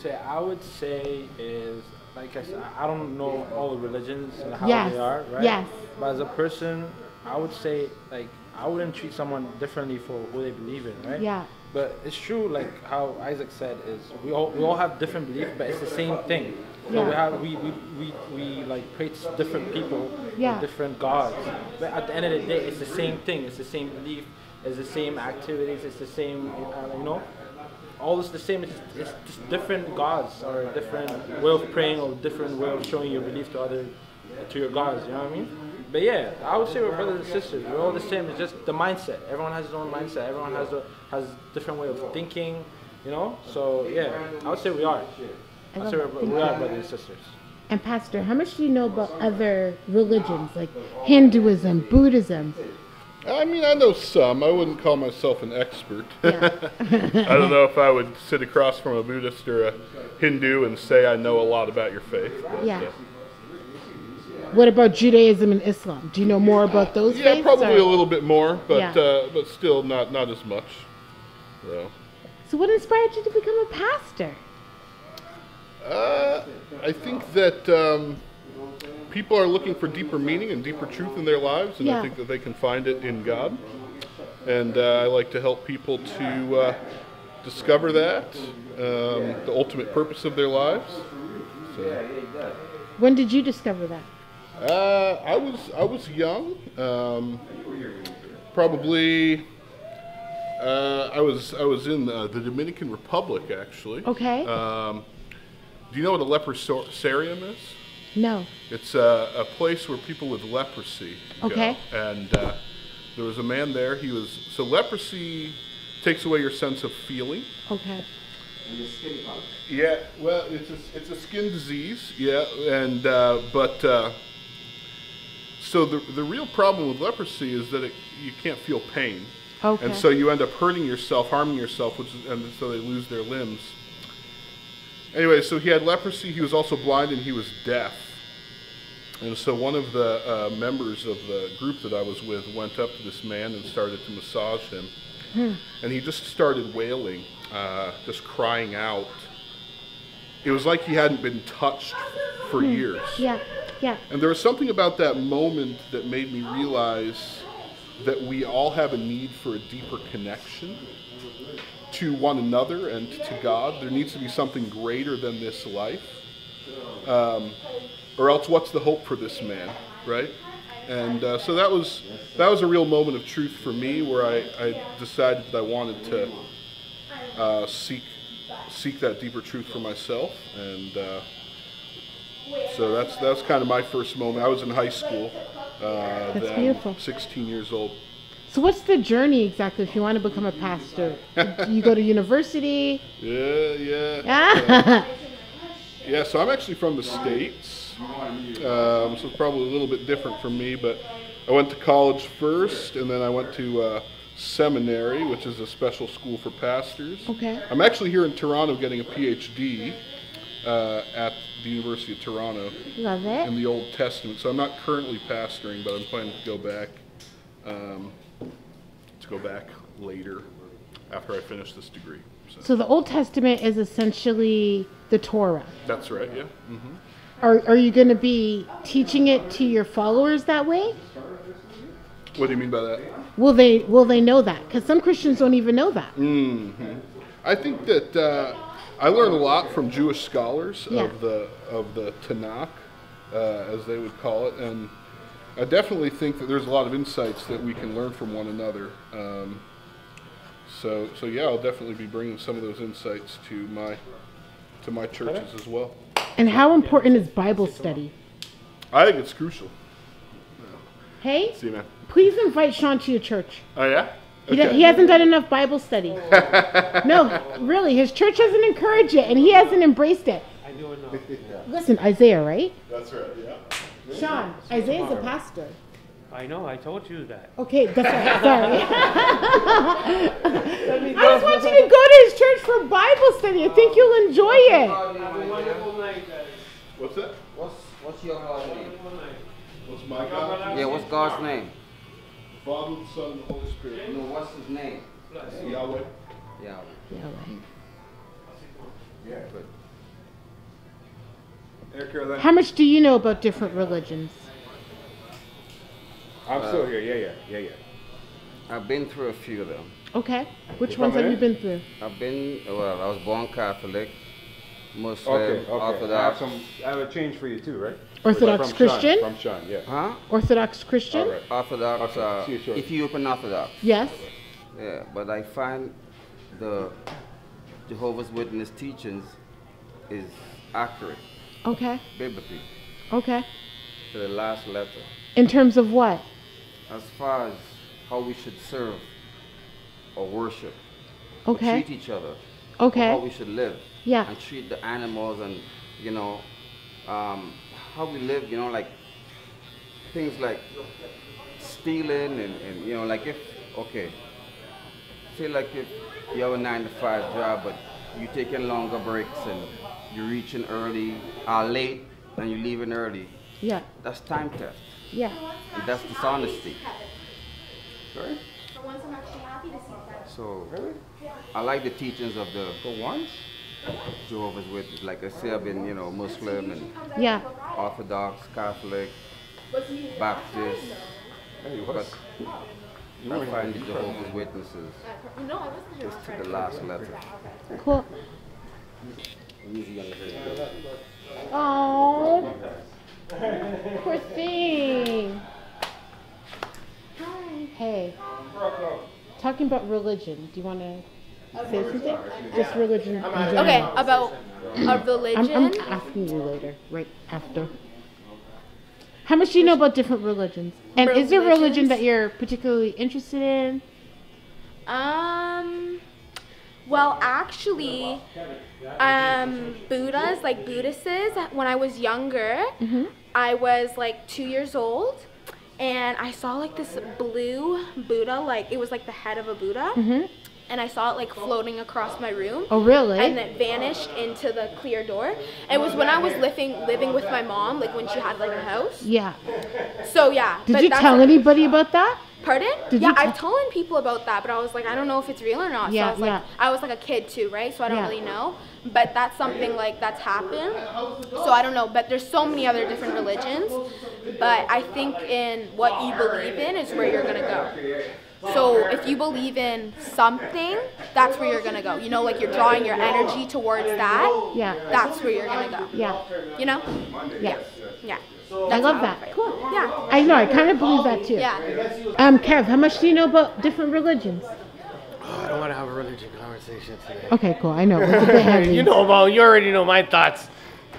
Say I would say is like I said, I don't know all the religions and how Yes, they are, right? yes. But as a person, I would say like I wouldn't treat someone differently for who they believe in, right? Yeah. But it's true, like how Isaac said, is we all we all have different beliefs, but it's the same thing. So we have we, we, we, we like pray to different people, Yeah. different gods. But at the end of the day, it's the same thing. It's the same belief. It's the same activities. It's the same, uh, you know all is the same. It's, it's just different gods or different way of praying or different way of showing your belief to other to your gods. You know what I mean? But yeah, I would say we're brothers and sisters. We're all the same. It's just the mindset. Everyone has his own mindset. Everyone has a has different way of thinking, You know, so yeah, I would say we are. I love say we're, we are brothers and sisters. And Pastor, how much do you know about other religions like Hinduism, Buddhism? I mean, I know some. I wouldn't call myself an expert. <laughs> Yeah. I don't know if I would sit across from a Buddhist or a Hindu and say I know a lot about your faith. but, Yeah. uh, What about Judaism and Islam? Do you know more about those yeah, faiths, probably or- a little bit more, but Yeah. uh, but still not not as much. So, So what inspired you to become a pastor? uh, I think that um, people are looking for deeper meaning and deeper truth in their lives, and Yeah. I think that they can find it in God. And uh, I like to help people to uh, discover that, um, the ultimate purpose of their lives. So. When did you discover that? Uh, I was I was young, um, probably. Uh, I was I was in uh, the Dominican Republic actually. Okay. Um, do you know what a leprosarium is? No. It's a, a place where people with leprosy go. Okay. And uh, there was a man there. He was so leprosy takes away your sense of feeling. Okay. And your skin bug. Yeah, well, it's a, it's a skin disease. Yeah, and uh, but uh, so the the real problem with leprosy is that it, you can't feel pain, Okay. and so you end up hurting yourself, harming yourself, which is, and so they lose their limbs. Anyway, so he had leprosy. He was also blind and he was deaf. And so one of the uh, members of the group that I was with went up to this man and started to massage him. And he just started wailing, uh, just crying out. It was like he hadn't been touched for years. Yeah. Yeah. And there was something about that moment that made me realize that we all have a need for a deeper connection to one another and to God. There needs to be something greater than this life. Um, or else, what's the hope for this man, right? And uh, so that was that was a real moment of truth for me, where I, I decided that I wanted to uh, seek seek that deeper truth for myself, and uh, so that's that's kind of my first moment. I was in high school. Uh, That's then, beautiful. 16 years old. So what's the journey exactly if you want to become a pastor? You go to university? Yeah, yeah. Ah. Yeah, so I'm actually from the States. Um, so it's probably a little bit different from me, but I went to college first, and then I went to uh, seminary, which is a special school for pastors. Okay. I'm actually here in Toronto getting a PhD uh, at the University of Toronto Love in the Old Testament. So I'm not currently pastoring, but I'm planning to go back um, go back later after I finish this degree. So So the Old Testament is essentially the Torah. that's right. Yeah. hmm Are, are you going to be teaching it to your followers that way? What do you mean by that? Will they will they know that? Because some Christians don't even know that. Mm-hmm. I think that uh, I learned a lot from Jewish scholars Yeah. of the of the Tanakh, uh, as they would call it, and I definitely think that there's a lot of insights that we can learn from one another. Um, so so yeah, I'll definitely be bringing some of those insights to my to my churches as well. And how important is Bible study? I think it's crucial. Hey, See, man. please invite Sean to your church. Oh yeah. He, do- he hasn't done enough Bible study. no, really, his church hasn't encouraged it, and he hasn't embraced it. I do it now. Listen, Isaiah, right? That's right. Yeah. Sean, Isaiah's a pastor. I know. I told you that. Okay, that's <laughs> right. Sorry. <laughs> I just want you to go to his church for Bible study. I think you'll enjoy it. What's that? What's what's your God's name? What's my God? Yeah, what's God's name? Father, Son, and Holy Spirit. No, what's his name? Yahweh. Yahweh. Good. Eric, you're How much do you know about different religions? I'm still here. Yeah, yeah, yeah, yeah. I've been through a few of them. Okay. Which You're ones from have you been through? I've been well. I was born Catholic, Muslim, Okay, okay. I have some. I have a change for you too, right? Orthodox From Christian? Sean, from Sean, yeah. Huh? Orthodox Christian? All right. Orthodox. Okay, Uh, see you shortly. Ethiopian Orthodox. Yes. Yeah, but I find the Jehovah's Witness teachings is accurate Okay. biblically Okay. to the last letter. In terms of what? as far as how we should serve or worship, Okay. treat each other. Okay. How we should live. Yeah. And treat the animals and you know, um, how we live. You know, like things like stealing and, and you know, like if okay, say like if you have a nine to five job, but you're taking longer breaks and you're reaching early, uh, late, and you're leaving early. Yeah. That's time theft. Yeah. And that's dishonesty. Sorry? For once, I'm actually happy to see that. So I like the teachings of the for once Jehovah's Witness. Like I say, I've been you know Muslim and Yeah. Orthodox, Catholic, Baptist, Hey, but I find the Jehovah's Witnesses No, I wasn't here. is to the last letter. Cool. Oh. Poor thing. Hi. Hey. Talking about religion. Do you want to say something? Just religion. in Okay, about a I'm, religion. I'm asking you later, right after. How much do you know about different religions? And is there a religion Religions? that you're particularly interested in? Um, well, actually, um, Buddhas, like Buddhists, when I was younger, Mm-hmm. I was like two years old, and I saw like this blue Buddha, like it was like the head of a Buddha, Mm-hmm. and I saw it like floating across my room. Oh, really? And it vanished into the clear door. It was when I was living living with my mom, like when she had like a house. Yeah. So yeah. Did but you tell like- anybody about that? Pardon? Did yeah, I've told people about that, but I was like, I don't know if it's real or not. Yeah, so I was like. I was like a kid too, right? So I don't Yeah. really know. But that's something like that's happened. So I don't know. But there's so many other different religions. But I think in what you believe in is where you're gonna go. So if you believe in something, that's where you're gonna go. You know, like you're drawing your energy towards that. Yeah. That's where you're gonna go. Yeah. You know? Yeah. Yeah. I love that. Cool. Yeah. I know. I kind of believe that too. Yeah. Um, Kev, how much do you know about different religions? I don't want to have a religion conversation today. Okay, cool. I know. It's a bit <laughs> heavy. you know about. You already know my thoughts.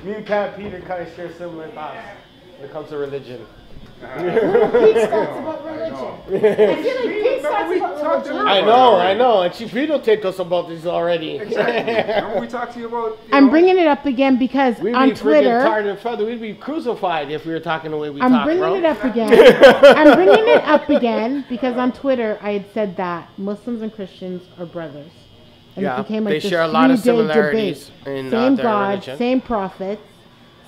Me and Pat Peter kind of share similar thoughts when it comes to religion. Pete's thoughts about religion. I feel like Pete's thoughts about religion. I know, I know, and she videotaped us about this already. <laughs> Remember we talked to you about. you I'm know, bringing it up again because We'd on be Twitter, tarred and feathered. We'd be crucified if we were talking the way we I'm talk, bringing bro. it up again. <laughs> I'm bringing it up again because on Twitter I had said that Muslims and Christians are brothers. And Yeah, it became like they this share a lot of three-day similarities debate. in, uh, same their God, religion. same prophets.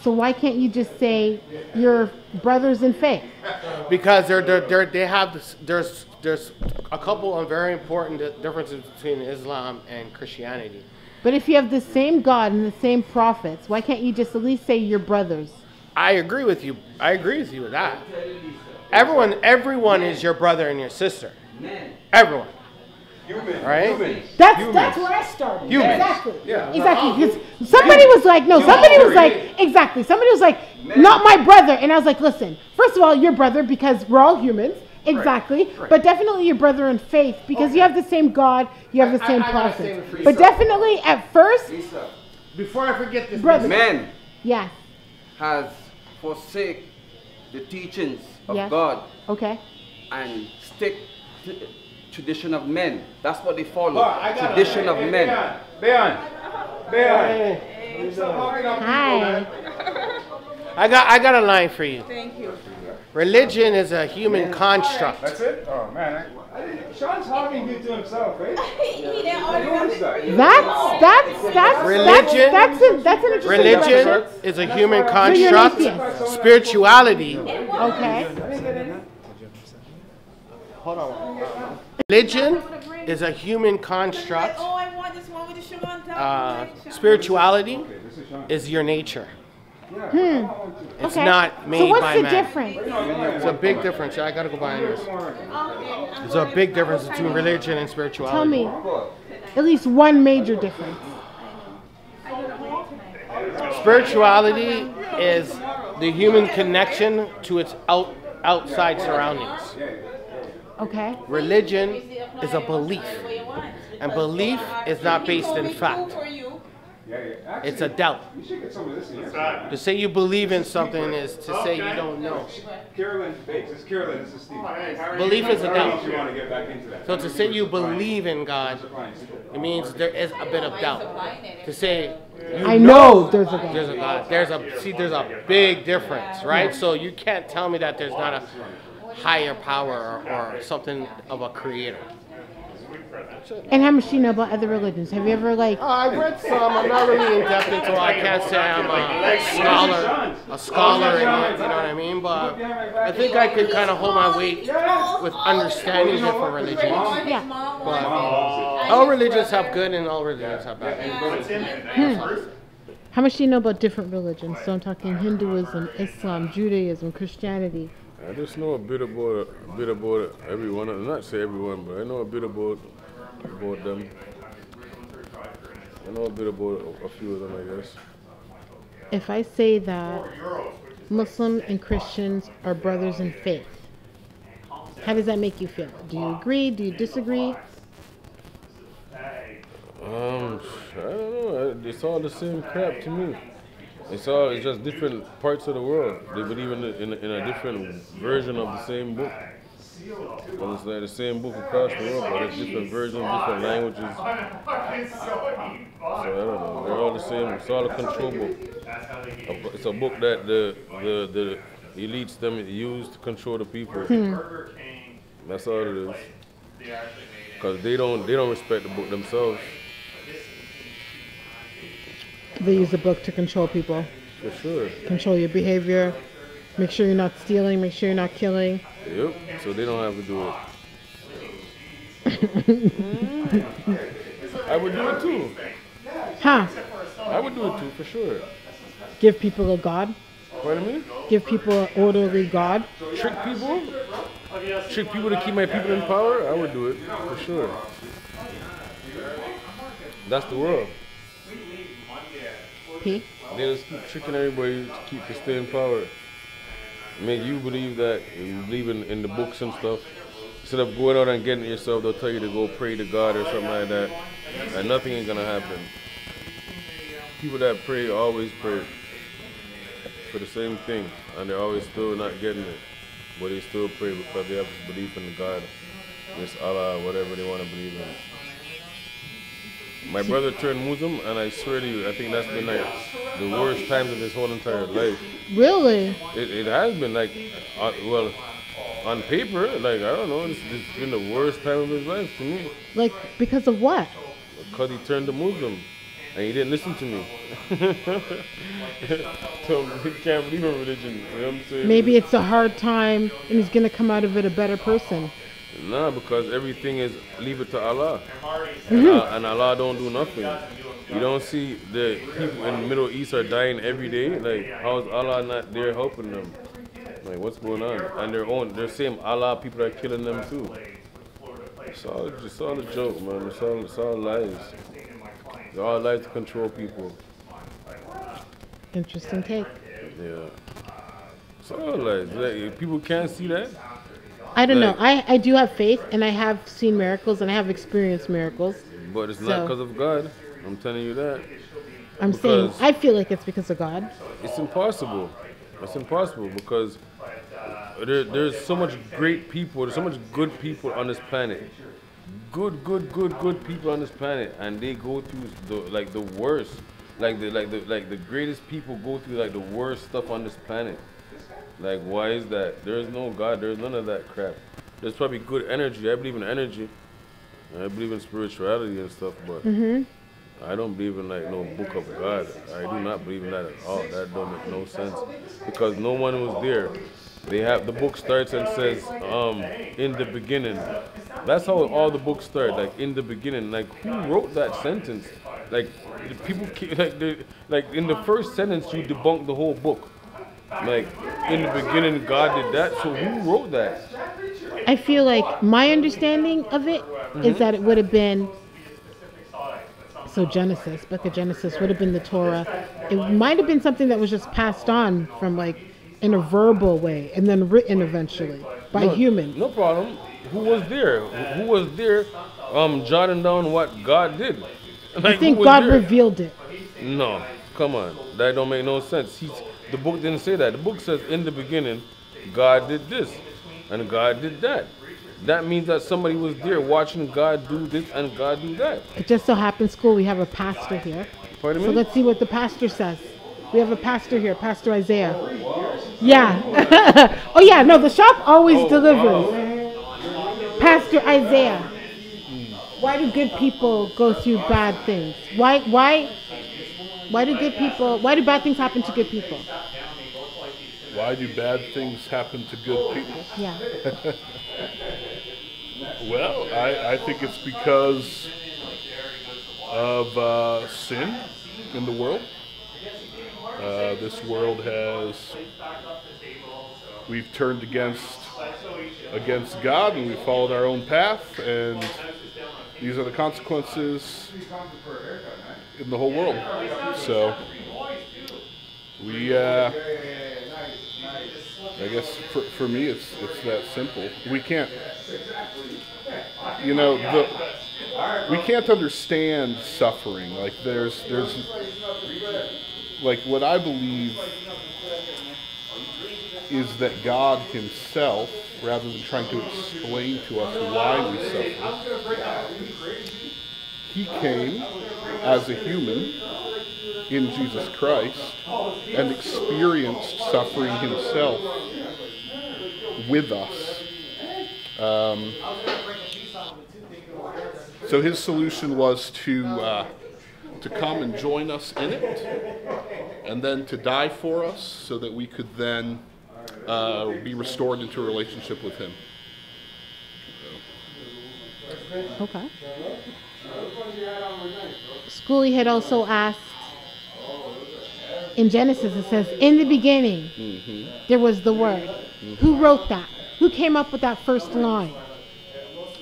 So why can't you just say you're brothers in faith? because they're, they're, they're, they have this, there's there's a couple of very important differences between Islam and Christianity. But if you have the same God and the same prophets, why can't you just at least say you're brothers? I agree with you. I agree with you with that. Everyone, everyone is your brother and your sister. Everyone. Right? That's that's where I started. Humans. Exactly. Yeah. Exactly. Because somebody was like, no, somebody was like, exactly. Somebody was like, not my brother, and I was like, listen. First of all, your brother because we're all humans. Exactly. But definitely your brother in faith because you have the same God, you have the I- same I gotta say prophets. this. But definitely at first, Before I forget this, brother. Man Yeah. has forsake the teachings of Yes. God Okay. and stick to the tradition of men. That's what they follow. Oh, tradition it. of Hey, men. Up people, Hi. I got I got a line for you. Thank you. Religion is a human construct. That's it? Oh, man. I, I Sean's hogging you to himself, right? He didn't Who that? That's that's that's Religion- That's that's, a, that's an interesting Religion question. is a human construct. atheist. Spirituality. Okay. Hold on. Religion is a human construct. Oh, I want this one with the sugar. Uh, spirituality is your nature. It's Hmm. Okay. not made so what's the man. difference? It's a big difference. I gotta go buy this. There's a big difference between religion and spirituality. Tell me at least one major difference. Spirituality is the human connection to its out, outside surroundings. Okay. Religion is a belief, and belief is not based in fact. It's a doubt. You should get some of this in here. To say you believe in something is to say you don't know. Carolyn Bakes. It's Carolyn. This is Steve. Belief is a doubt. You want to get back into that? So to say you believe in God, it means there is a bit of doubt. To say you I know there's a God. There's a God. There's a see. There's a big difference, right? So you can't tell me that there's not a higher power or, or something of a creator. And how much do you know about other religions? Have you ever like? Uh, I've read some. I'm not really in depth into it. I can't say I'm a scholar, a scholar in it. You know what I mean? But I think I could kind of hold my weight with understanding different religions. Yeah. But all religions have good and all religions have bad. Hmm. How much do you know about different religions? So I'm talking Hinduism, Islam, Judaism, Christianity. I just know a bit about a bit about everyone. I'm not say everyone, but I know a bit about about them. I know a bit about a, a few of them, I guess. If I say that Muslim and Christians are brothers in faith, how does that make you feel? Do you agree? Do you disagree? Um, I don't know. It's all the same crap to me. It's all it's just different parts of the world. They believe in a, in a, in a different version of the same book. It's like the same book across the world, but it's different versions, different languages. So I don't know. They're all the same. It's all a control book. It's a book that the the the elites them use to control the people. Hmm. That's all it is. Cause they don't they don't respect the book themselves. They use the book to control people, For sure. control your behavior, make sure you're not stealing, make sure you're not killing. Yep. So they don't have to do it. I would do it too. Huh? I would do it too, for sure. Give people a God? Pardon me? Give people an orderly God? Trick people? Trick people to keep my people in power? I would do it, for sure. That's the world. They just keep tricking everybody to keep to stay in power. Make you believe that you believe in, in the books and stuff. Instead of going out and getting yourself, they'll tell you to go pray to God or something like that. And nothing ain't gonna happen. People that pray always pray for the same thing, and they're always still not getting it. But they still pray because they have belief in God, this Allah, whatever they want to believe in. My brother turned Muslim, and I swear to you, I think that's been like the worst times of his whole entire life. Really? It, it has been like, uh, well, on paper, like I don't know, it's, it's been the worst time of his life to me. Like, because of what? Because he turned to Muslim, and he didn't listen to me. <laughs> so he can't believe in religion. You know what I'm saying? Maybe it's a hard time and he's going to come out of it a better person. Nah, because everything is leave it to Allah, Mhm. and, Allah and Allah don't do nothing. You don't see the people in the Middle East are dying every day. Like, how is Allah not there helping them? Like, what's going on? And their own, their same Allah people are killing them too. It's all, it's all a joke, man. It's all, it's all lies. It's all lies to control people. Interesting take. Yeah. It's all lies. Like, people can't see that. I don't Like, know. I, I do have faith and I have seen miracles and I have experienced miracles. But it's So- not because of God. I'm telling you that. I'm saying I feel like it's because of God. It's impossible. It's impossible because there, there's so much great people, there's so much good people on this planet. Good, good, good, good people on this planet, and they go through the like the worst, like the like the like the greatest people go through like the worst stuff on this planet. Like, why is that? There's no God. There's none of that crap. There's probably good energy. I believe in energy. I believe in spirituality and stuff, but Mhm. I don't believe in like no book of God. I do not believe in that at all. That don't make no sense because no one was there. They have the book starts and says, um, in the beginning. That's how all the books start. Like in the beginning. Like who wrote that sentence? Like the people ke- <laughs> like the like in the first sentence you debunk the whole book. Like in the beginning God did that. So who wrote that? I feel like my understanding of it is Mhm. that it would have been so Genesis, Book of Genesis would have been the Torah. It might have been something that was just passed on from like in a verbal way and then written eventually by No- humans. No problem. Who was there? Who was there um, jotting down what God did? I think God there? revealed it. No, come on, that don't make no sense. He's, the book didn't say that. The book says in the beginning, God did this, and God did that. That means that somebody was there watching God do this and God do that. It just so happens, school, we have a pastor here. Pardon So me? let's see what the pastor says. We have a pastor here, Pastor Isaiah. Yeah. <laughs> oh yeah, no, the shop always Oh, delivers. Pastor Isaiah. Why do good people go through bad things? Why why why do good people why do bad things happen to good people? Why do bad things happen to good people? Yeah. <laughs> Well, I, I think it's because of uh, sin in the world. Uh, this world has we've turned against against God and we followed our own path, and these are the consequences in the whole world. So we, uh, I guess for, for me, it's it's that simple. We can't you know the we can't understand suffering like there's there's like what i believe is that god himself rather than trying to explain to us why we suffer he came as a human in jesus christ and experienced suffering himself with us um, so his solution was to uh, to come and join us in it, and then to die for us, so that we could then uh, be restored into a relationship with him. Okay. Schoolie had also asked in Genesis, it says, In the beginning, Mhm. there was the Word. Who wrote that? Who came up with that first line?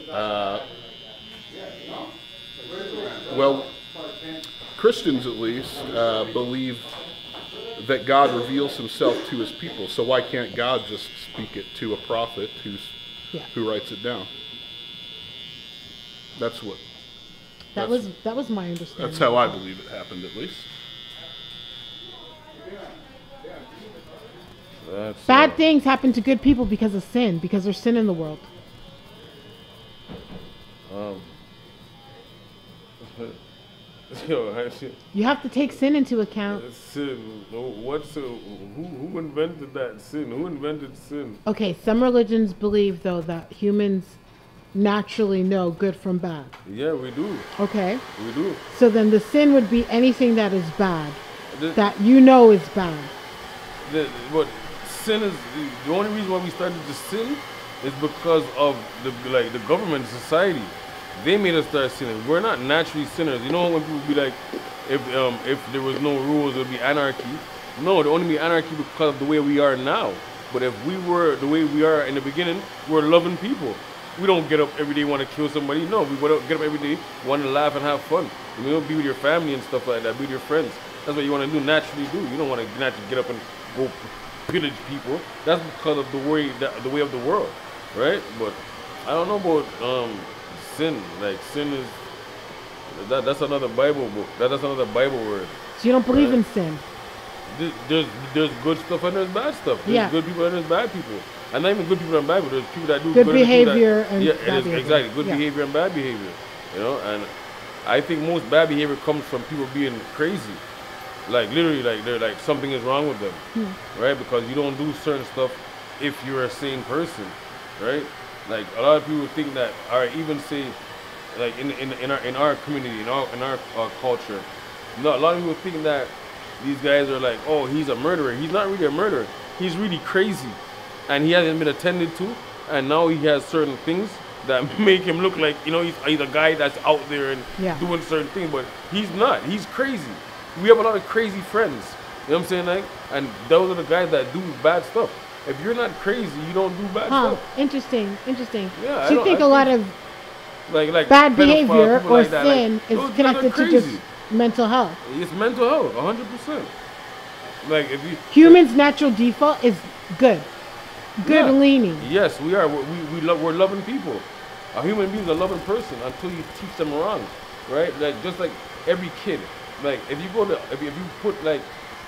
Uh, well, Christians at least uh, believe that God reveals Himself to His people. So why can't God just speak it to a prophet who's Yeah. who writes it down? That's what. That that's- was that was my understanding. That's how I believe it happened, at least. That's, Bad things happen to good people because of sin, because there's sin in the world. Um, <laughs> yo, I see. You have to take sin into account. Sin. What's uh, who? Who invented that sin? Who invented sin? Okay, some religions believe though that humans naturally know good from bad. Yeah, we do. Okay. We do. So then the sin would be anything that is bad, The- that you know is bad. The, but sin is the only reason why we started to sin is because of the like the government, society. They made us start sinning. We're not naturally sinners. You know when people be like, if um if there was no rules, it would be anarchy. No, there only be anarchy because of the way we are now. But if we were the way we are in the beginning, we're loving people. We don't get up every day want to kill somebody. No, we get up- get up every day want to laugh and have fun. You know, be with your family and stuff like that. Be with your friends. That's what you want to do naturally. Do you don't want to naturally get up and go pillage people. That's because of the way the, the way of the world, right? But I don't know about um, sin. Like sin is that, that's another Bible book. That, that's another Bible word. So you don't believe Right. in sin. There- There's there's good stuff and there's bad stuff. There's Yeah. good people and there's bad people. And not even good people and bad people. There's people that do Good there's people that- behavior and yeah, bad it is behavior. exactly good Yeah. behavior and bad behavior. You know, and I think most bad behavior comes from people being crazy. Like literally, like they're like something is wrong with them, Hmm. right? Because you don't do certain stuff if you're a sane person, right? Like a lot of people think that, or even say, like in in, in our in our community, in our in our uh, culture, no, a lot of people think that these guys are like, oh, he's a murderer. He's not really a murderer. He's really crazy, and he hasn't been attended to, and now he has certain things that <laughs> make him look like you know he's, he's a guy that's out there and Yeah. doing certain things, but he's not. He's crazy. We have a lot of crazy friends. You know what I'm saying, like, and those are the guys that do bad stuff. If you're not crazy, you don't do bad Huh. stuff. Interesting. Interesting. Yeah, so you think I a lot think- of Like like bad behavior or like that, like, sin is connected to just mental health. It's mental health, 100. percent Like if you Humans' natural default is good, good Yeah. leaning. Yes, we are. We, we, we love, we're loving people. A human being is a loving person until you teach them wrong, right? Like just like every kid, like if you go to if you, if you put like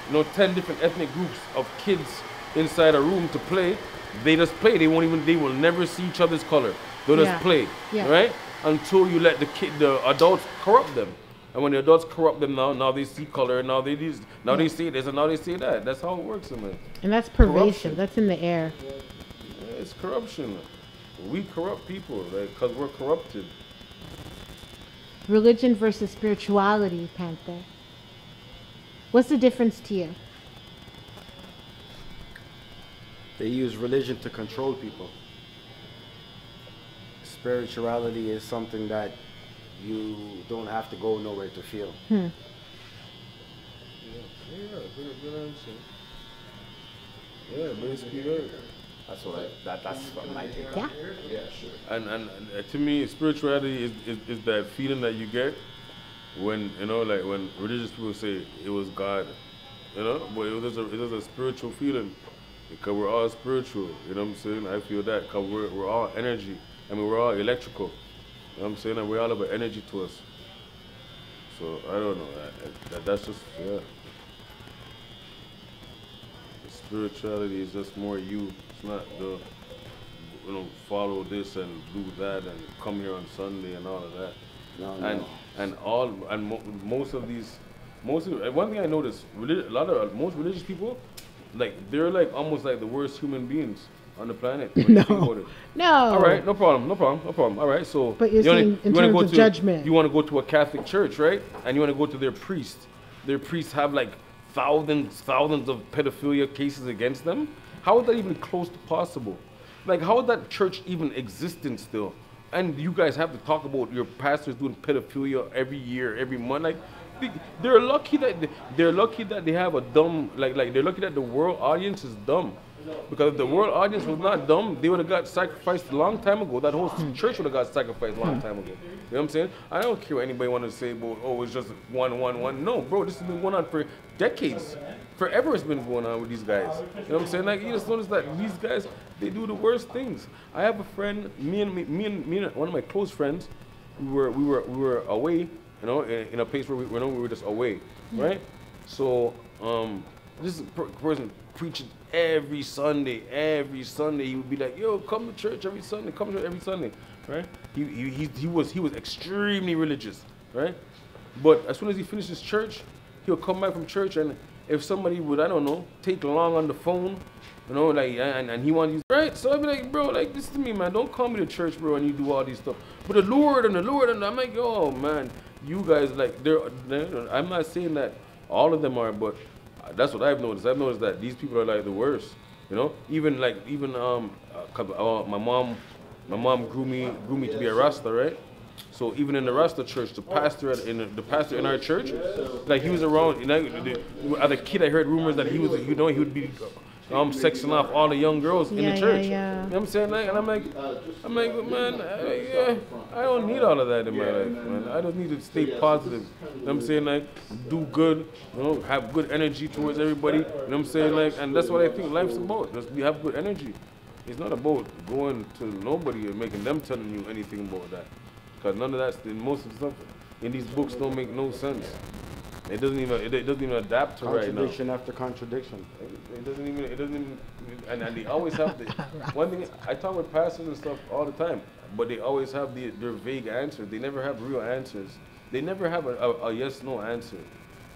you know ten different ethnic groups of kids inside a room to play, they just play. They won't even they will never see each other's color. They'll Yeah. just play, Yeah. right? Until you let the kid the adults corrupt them. And when the adults corrupt them now, now they see color, now they these, now they see this, and now they see that. That's how it works, man. And that's pervasive. Corruption. That's in the air. Yeah, it's corruption. We corrupt people, like, cause we're corrupted. Religion versus spirituality, Panther. What's the difference to you? They use religion to control people. Spirituality is something that you don't have to go nowhere to feel. Hmm. Yeah, good, good answer. Yeah, basically that. That's what I, that, that's what my take. Yeah. Yeah, sure. And, and, and to me, spirituality is, is, is that feeling that you get when, you know, like when religious people say it was God, you know, but it was a, it was a spiritual feeling because we're all spiritual, you know what I'm saying? I feel that because we're, we're all energy. I mean, we're all electrical, you know what I'm saying? And we're all about energy to us. So, I don't know. That, that, that's just, yeah. Spirituality is just more you. It's not the, you know, follow this and do that and come here on Sunday and all of that. No, and no. and all and mo- most of these, most of, one thing I noticed, a lot of most religious people, like they're like almost like the worst human beings on the planet. <laughs> when you think No. No. All right, no problem, no problem, no problem. All right, so But you're you wanna- saying in you wanna terms go of to, judgment. You want to go to a Catholic church, right? And you want to go to their priest. Their priests have like thousands, thousands of pedophilia cases against them. How is that even close to possible? Like, how is that church even existing still? And you guys have to talk about your pastors doing pedophilia every year, every month. Like, they- they're lucky that they, they're lucky that they have a dumb like like they're lucky that the world audience is dumb. Because if the world audience was not dumb, they would have got sacrificed a long time ago. That whole church would have got sacrificed a long time ago. You know what I'm saying? I don't care what anybody want to say but oh, it's just one, one, one. No, bro, this has been going on for decades. Forever it's been going on with these guys. You know what I'm saying? Like, you just notice that these guys, they do the worst things. I have a friend, me and me, me and me and one of my close friends, we were we were we were away, you know, in, in a place where we, you know, we were just away, right? So um, this per- person preaching every Sunday, every Sunday. He would be like, "Yo, come to church every Sunday. Come to church every Sunday." Right? He, he, he, he was he was extremely religious, right? But as soon as he finishes church, he'll come back from church, and if somebody would I don't know take long on the phone, you know, like and, and he wants to use right, so I'd be like, bro, like this to me, man. Don't call me to church, bro, and you do all these stuff. But the Lord and the Lord and I'm like, oh man, you guys like they're, they're I'm not saying that all of them are, but that's what I've noticed. I've noticed that these people are like the worst. You know, even like even um, uh, my mom, my mom grew me grew me to be a Rasta, right? So even in the Rasta church, the pastor at, in the, the pastor in our church, like he was around. You know, the, as a kid, I heard rumors that he was, you know, he would be um sexing off all the young girls in Yeah, the church. yeah. You know what I'm saying? Like, and I'm like, I'm like, man, I, yeah, I don't need all of that in my life, man. I just need to stay positive. You know what I'm saying? Like, do good, you know, have good energy towards everybody. You know what I'm saying? Like, and that's what I think life's about. Just we have good energy. It's not about going to nobody and making them telling you anything about that. Because none of that's, in most of the stuff in these books don't make no sense. It doesn't even, it, it doesn't even adapt to right now. Contradiction after contradiction. It, it doesn't even, it doesn't even, and, and they always have the, <laughs> one thing, I talk with pastors and stuff all the time, but they always have the, their vague answers. They never have real answers. They never have a, a, a yes, no answer.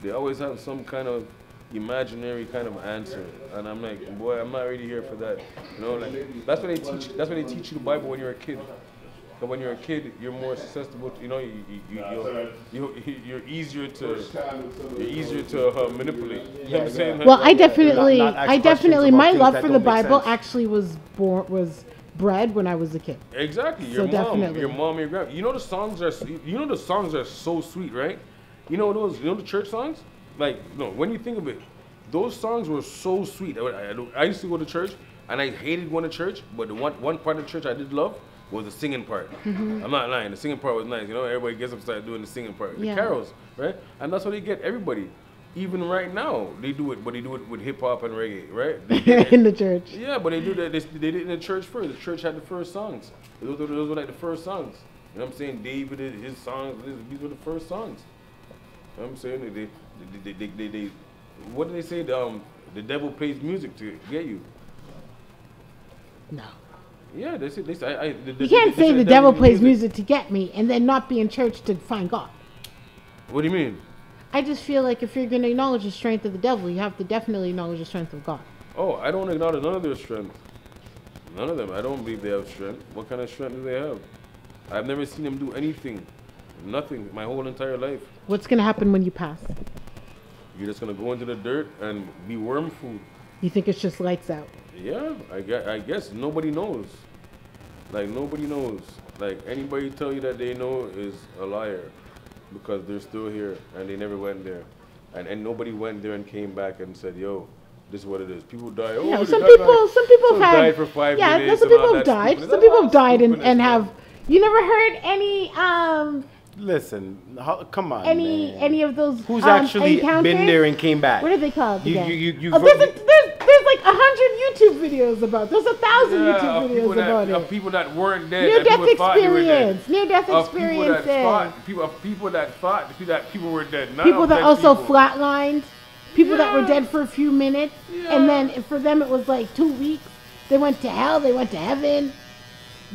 They always have some kind of imaginary kind of answer. And I'm like, boy, I'm not really here for that. You know, like, that's what they teach, that's what they teach you the Bible when you're a kid. But when you're a kid, you're more susceptible. To, you know, you, you, you, you, you, you're easier to you're easier to uh, manipulate. You know what I'm saying? Well, I definitely, not ask I definitely, my love for the Bible sense. actually was born was bred when I was a kid. Exactly. So Your mom, definitely. your mom, your grandma. You know the songs are. You know the songs are so sweet, right? You know those. You know the church songs. Like no, when you think of it, those songs were so sweet. I, I, I used to go to church, and I hated going to church. But the one one part of church I did love was the singing part. Mhm. I'm not lying. The singing part was nice. You know, everybody gets up and started doing the singing part. The carols, right? And that's what they get everybody. Even right now, they do it, but they do it with hip hop and reggae, right? <laughs> They get it- In the church. Yeah, but they do that. They, they did it in the church first. The church had the first songs. Those were, those were like the first songs. You know what I'm saying? David, his songs, these- these were the first songs. I'm saying they, they, they, they, they, they what do they say? The, um, the devil plays music to get you. No. Yeah, they say. They. I, I, the, You can't say the devil plays music to get me and then not be in church to find God. What do you mean? I just feel like if you're going to acknowledge the strength of the devil, you have to definitely acknowledge the strength of God. Oh, I don't acknowledge none of their strength. None of them. I don't believe they have strength. What kind of strength do they have? I've never seen them do anything. Nothing. My whole entire life. What's going to happen when you pass? You're just gonna go into the dirt and be worm food. You think it's just lights out? Yeah, I guess, I guess nobody knows. Like nobody knows. Like anybody tell you that they know is a liar, because they're still here and they never went there, and and nobody went there and came back and said, "Yo, this is what it is." People die. Oh, Yeah, some people, died- some people some have died for five yeah, minutes. some people have died. stupid- Some people have died and, and have. You never heard any um Listen, how, come on, any man. any of those Who's um, actually been there and came back? What are they called You- again? you- you- you oh, there's, a, YouTube videos about. There's a thousand Yeah, YouTube videos people that, about of it. people that weren't dead. Near death thought they were dead. experience. Near death Of people that experiences. thought, people, of people that thought that people were dead. Not people that dead also people. flatlined, people that were dead for a few minutes, and then for them it was like two weeks. They went to hell, they went to heaven.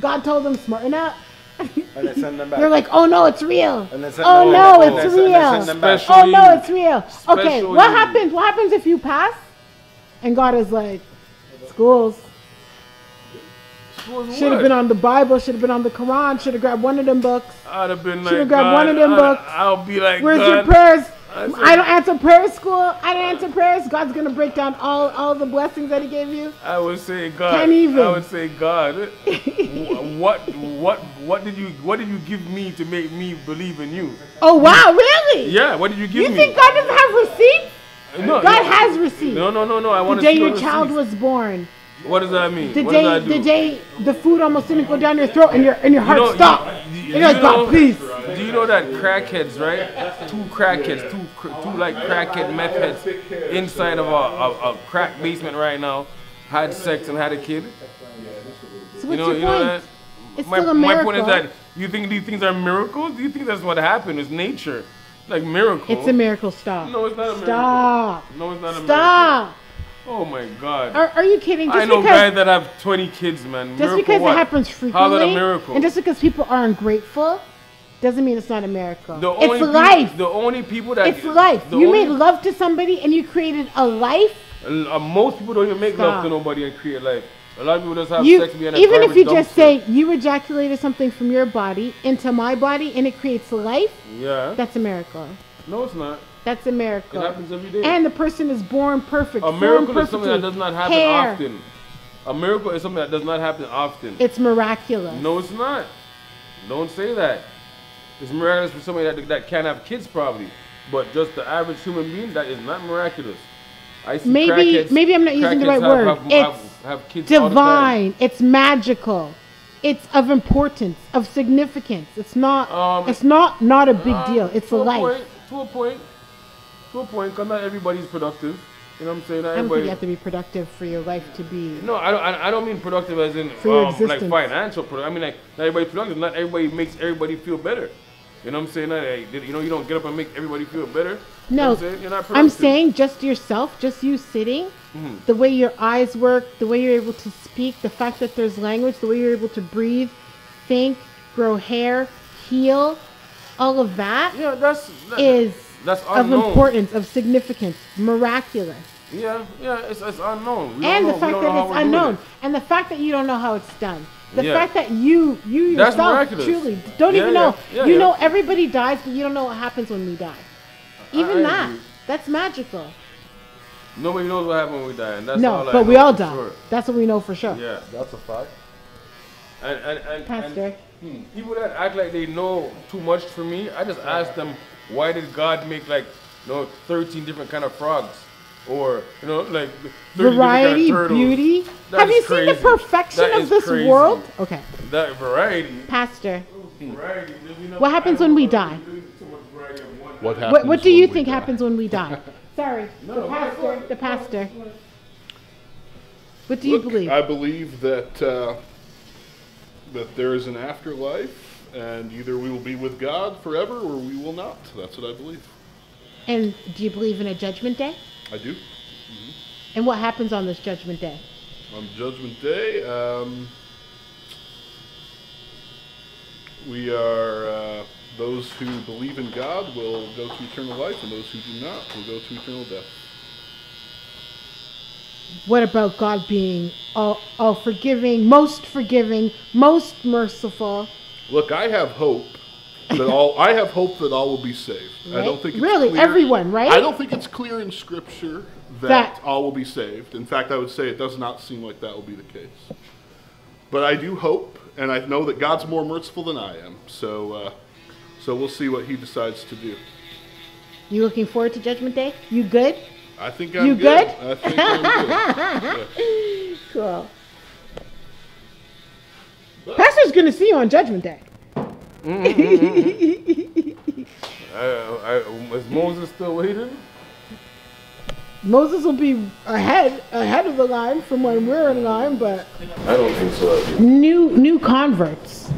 God told them smarten up. And they send them back. <laughs> They're like, oh no, it's real. And they send Oh them no, back. And it's they send- they real. send. Oh no, it's real. Okay, what happens? What happens if you pass? And God is like, schools. Schools Should have been on the Bible. Should have been on the Quran. Should have grabbed one of them books. I'd have been like, Should have grabbed God, one of them I- books. I'll be like, Where's God, your prayers? I said- I don't answer prayer school. I don't answer prayers. God's gonna break down all all the blessings that He gave you. I would say, God. Can't even. I would say, God. <laughs> what, what, what did you, what did you give me to make me believe in you? Oh wow, really? Yeah. What did you give You me? You think God doesn't have receipts? No, God has received. No, no, no, no. I want The day your child was born. What does that mean? The what day does that do? the day the food almost didn't go down your throat and your and your You heart know- stopped. you- like, you God, please. Do you know that crackheads, right? Two crackheads, two cr- two like crackhead meth heads inside of a, a, a crack basement right now had sex and had a kid. So you what's know, your you know point? that. It's my, still a my point is that you think these things are miracles? Do you think that's what happened? It's nature, like miracle. It's a miracle. Stop. No, it's not a miracle. Stop. No, it's not a miracle. Stop. Oh my God. Are, are you kidding? Just I know because guys that have 20 kids, man. just Miracle because what? it happens How frequently, that a miracle? and just because people are ungrateful, doesn't mean it's not a miracle. The only it's life. The only people that It's life. You made love to somebody and you created a life. Uh, most people don't even make love to nobody and create life. A lot of people just have You, sex behind a even if you just say you ejaculated something from your body into my body and it creates life, Yeah. that's a miracle. No, it's not. That's a miracle. It happens every day. And the person is born perfect. A miracle is something that does not happen Hair. often. A miracle is something that does not happen often. It's miraculous. no, it's not. Don't say that. It's miraculous for somebody that, that can't have kids, probably. But just the average human being, that is not miraculous. I see Maybe crackheads- maybe I'm not using the right have- word. have- it's have- have kids all the time. divine. It's magical. It's of importance, of significance. It's not. Um, it's not not a big Um, deal. It's a to life. Point, to a point. To a point, because not everybody's productive. You know what I'm saying? Not I don't think everybody. you have to be productive for your life to be. No, I don't. I I don't mean productive as in um, like financial. Product. I mean like not everybody productive. Not everybody makes everybody feel better. You know what I'm saying? Like, you know, you don't get up and make everybody feel better. You know No, I'm saying? You're not I'm saying just yourself, just you sitting, Mhm. the way your eyes work, the way you're able to speak, the fact that there's language, the way you're able to breathe, think, grow hair, heal, all of that Yeah, that's that- is that's of importance, of significance, miraculous. Yeah, yeah, it's, it's unknown. We and the know- fact that it's unknown, it. and the fact that you don't know how it's done. The Yeah. fact that you you That's yourself miraculous. truly don't Yeah, even know. yeah, you yeah. know everybody dies, but you don't know what happens when we die. Even I that, agree. that's magical. Nobody knows what happened when we die, and that's no, all I but we all die. sure. That's what we know for sure. Yeah, That's a fact. and and and, Pastor. and hmm, people that act like they know too much for me, I just ask them, why did God make like you know 13 different kind of frogs, or you know like Variety, kind of beauty. That Have is you seen the perfection That of this crazy. world? Okay, That variety. Pastor. Variety. What happens when we die? there's so much variety of one. What happens? What, what do you think die? happens when we die? <laughs> Sorry, the pastor. The pastor. What do you Look, believe? I believe that uh, that there is an afterlife, and either we will be with God forever or we will not. That's what I believe. And do you believe in a judgment day? I do. And what happens on this judgment day? On Judgment Day, um, we are uh, those who believe in God will go to eternal life, and those who do not will go to eternal death. What about God being all, all forgiving, most forgiving, most merciful? Look, I have hope that all I have hope that all will be saved. I don't think it's Really? clear- Everyone, right? I don't think it's clear in Scripture that, That- all will be saved. In fact, I would say it does not seem like that will be the case. But I do hope, and I know that God's more merciful than I am. So, uh, so we'll see what He decides to do. You looking forward to Judgment Day? You good? I think I'm You good. good? I think I'm good. <laughs> Yeah. Cool. Pastor's gonna see you on Judgment Day. I, is Moses still waiting? Moses will be ahead ahead of the line from when we're in line, but I don't think so. new new converts.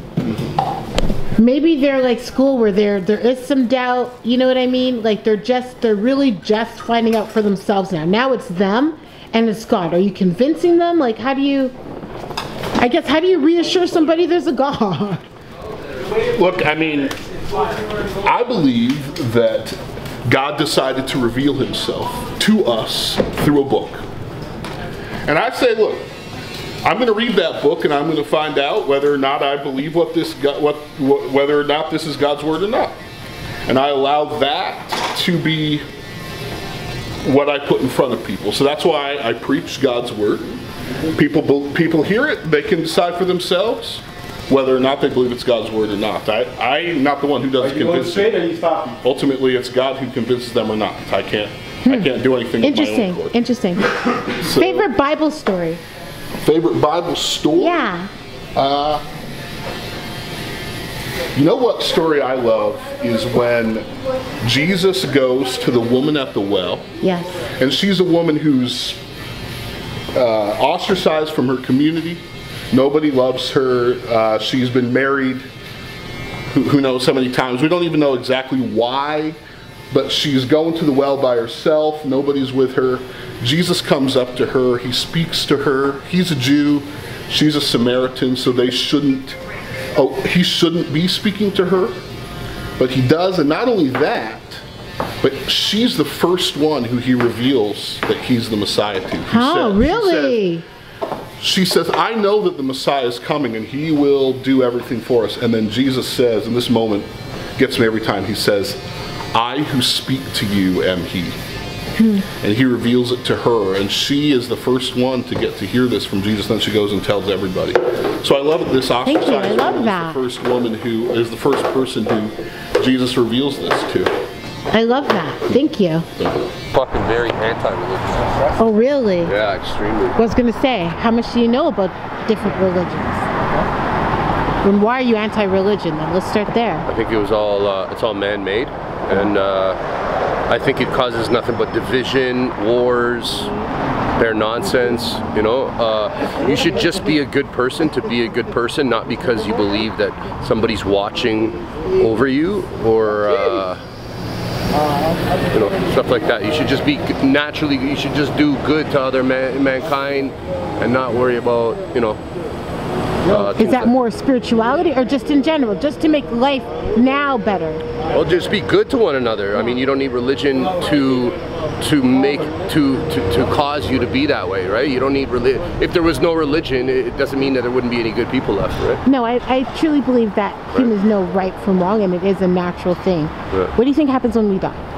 Maybe they're like school where there there is some doubt. You know what I mean? Like they're just they're really just finding out for themselves now. Now it's them and it's God. Are you convincing them? Like how do you? I guess how do you reassure somebody there's a God? Look, I mean, I believe that God decided to reveal himself to us through a book. And I say, look, I'm going to read that book and I'm going to find out whether or not I believe what this what, what whether or not this is God's word or not. And I allow that to be what I put in front of people. So that's why I preach God's word. People people hear it, they can decide for themselves whether or not they believe it's God's word or not. I, I'm not the one who does Are you going convincing. straight or you stopping? Ultimately, it's God who convinces them or not. I can't. I can't do anything of my Interesting. own. Interesting. So- Favorite Bible story? Favorite Bible story? Yeah. Uh, you know what story I love is when Jesus goes to the woman at the well, Yes. and she's a woman who's uh, ostracized from her community. Nobody loves her. Uh, she's been married who, who knows how many times. We don't even know exactly why, but she's going to the well by herself. Nobody's with her. Jesus comes up to her. He speaks to her. He's a Jew. She's a Samaritan, so they shouldn't. Oh, he shouldn't be speaking to her, but he does. And not only that, but she's the first one who he reveals that he's the Messiah to. He Oh, really? She says, I know that the Messiah is coming and he will do everything for us. And then Jesus says, and this moment gets me every time, he says, I who speak to you am he. And he reveals it to her, and she is the first one to get to hear this from Jesus. Then she goes and tells everybody. So I love this Thank you. I love that. the first woman who is the first person who Jesus reveals this to. I love that. Thank you. Fucking very anti-religious. Oh, really? Yeah, extremely. I was gonna say, how much do you know about different religions? And why are you anti-religion? Then let's start there. I think it was all uh, it's all man-made, and uh, I think it causes nothing but division, wars. They're nonsense, you know. Uh, you should just be a good person to be a good person, not because you believe that somebody's watching over you or uh, you know stuff like that. You should just be naturally. You should just do good to other man, mankind and not worry about you know. Uh, Is that more spirituality or just in general, just to make life now better? Well, just be good to one another. I mean, you don't need religion to to make to, to to cause you to be that way, right? You don't need religion. If there was no religion, it doesn't mean that there wouldn't be any good people left, right? No, I, I truly believe that humans know right from wrong and it is a natural thing. Yeah. What do you think happens when we die?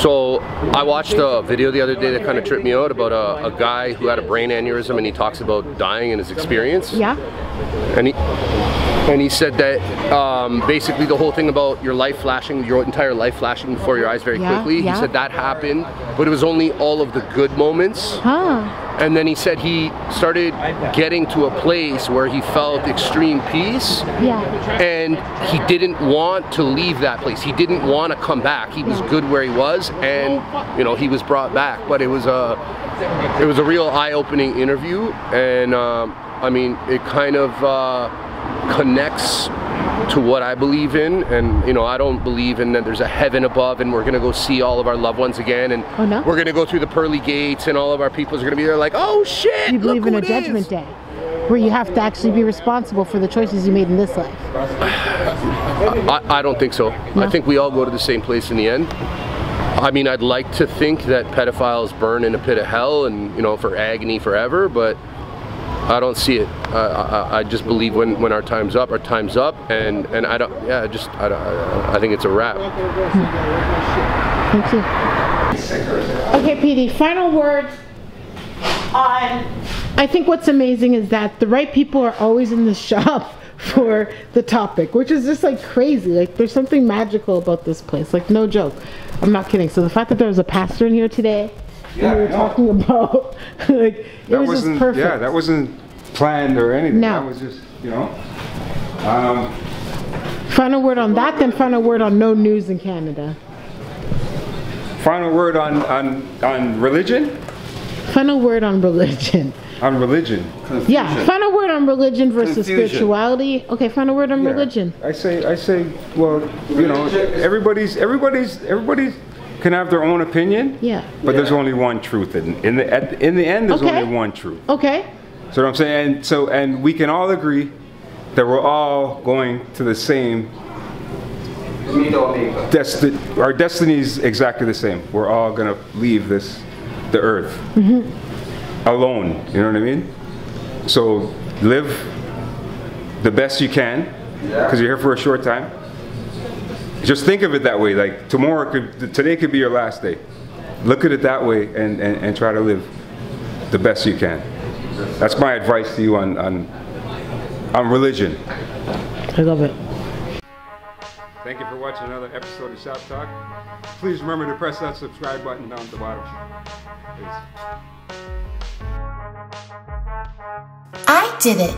So I watched a video the other day that kind of tripped me out about a, a guy who had a brain aneurysm and he talks about dying and his experience. Yeah? And he and he said that um, basically the whole thing about your life flashing, your entire life flashing before your eyes very Yeah, quickly. yeah. He said that happened, but it was only all of the good moments. Huh. And then he said he started getting to a place where he felt extreme peace. Yeah. And he didn't want to leave that place. He didn't want to come back. He was good where he was, and you know he was brought back. But it was a, it was a real eye-opening interview, and um, I mean it kind of uh, connects to what I believe in, and you know, I don't believe in that there's a heaven above, and we're gonna go see all of our loved ones again, and Oh, no? we're gonna go through the pearly gates, and all of our peoples are gonna be there, like, oh shit, You believe look in a judgment is." day where you have to actually be responsible for the choices you made in this life. I, I don't think so. I think we all go to the same place in the end. I mean, I'd like to think that pedophiles burn in a pit of hell and, you know, for agony forever, but I don't see it. I, I, I just believe when, when our time's up, our time's up, and, and I don't, yeah, I just, I, I, I think it's a wrap. Thank you. Okay, PD, final words on. I think what's amazing is that the right people are always in the <laughs> shop for the topic, which is just like crazy. Like, there's something magical about this place. Like, no joke. I'm not kidding. So, the fact that there was a pastor in here today, Yeah, we were know. talking about, <laughs> like, it That was just wasn't, perfect. yeah, that wasn't planned or anything. No. That was just, you know. Um, Final word on that, then final word on no news in Canada. final word on, on, on religion? Final word on religion. On religion. Yeah, final word on religion versus Confusion. spirituality. Okay, final word on Yeah. religion. I say, I say, well, you know, everybody's, everybody's, everybody's can have their own opinion. Yeah. But there's only one truth, in, in the at, in the end, there's Okay. only one truth. Okay. So what I'm saying, and so and we can all agree that we're all going to the same. Desti- our destiny is exactly the same. We're all gonna leave this, the earth, mm-hmm. alone. You know what I mean? So live the best you can, because you're here for a short time. Just think of it that way. Like tomorrow could, today could be your last day. Look at it that way, and, and, and try to live the best you can. That's my advice to you on on, on religion. I love it. Thank you for watching another episode of Shop Talk. Please remember to press that subscribe button down at the bottom. Peace. I did it.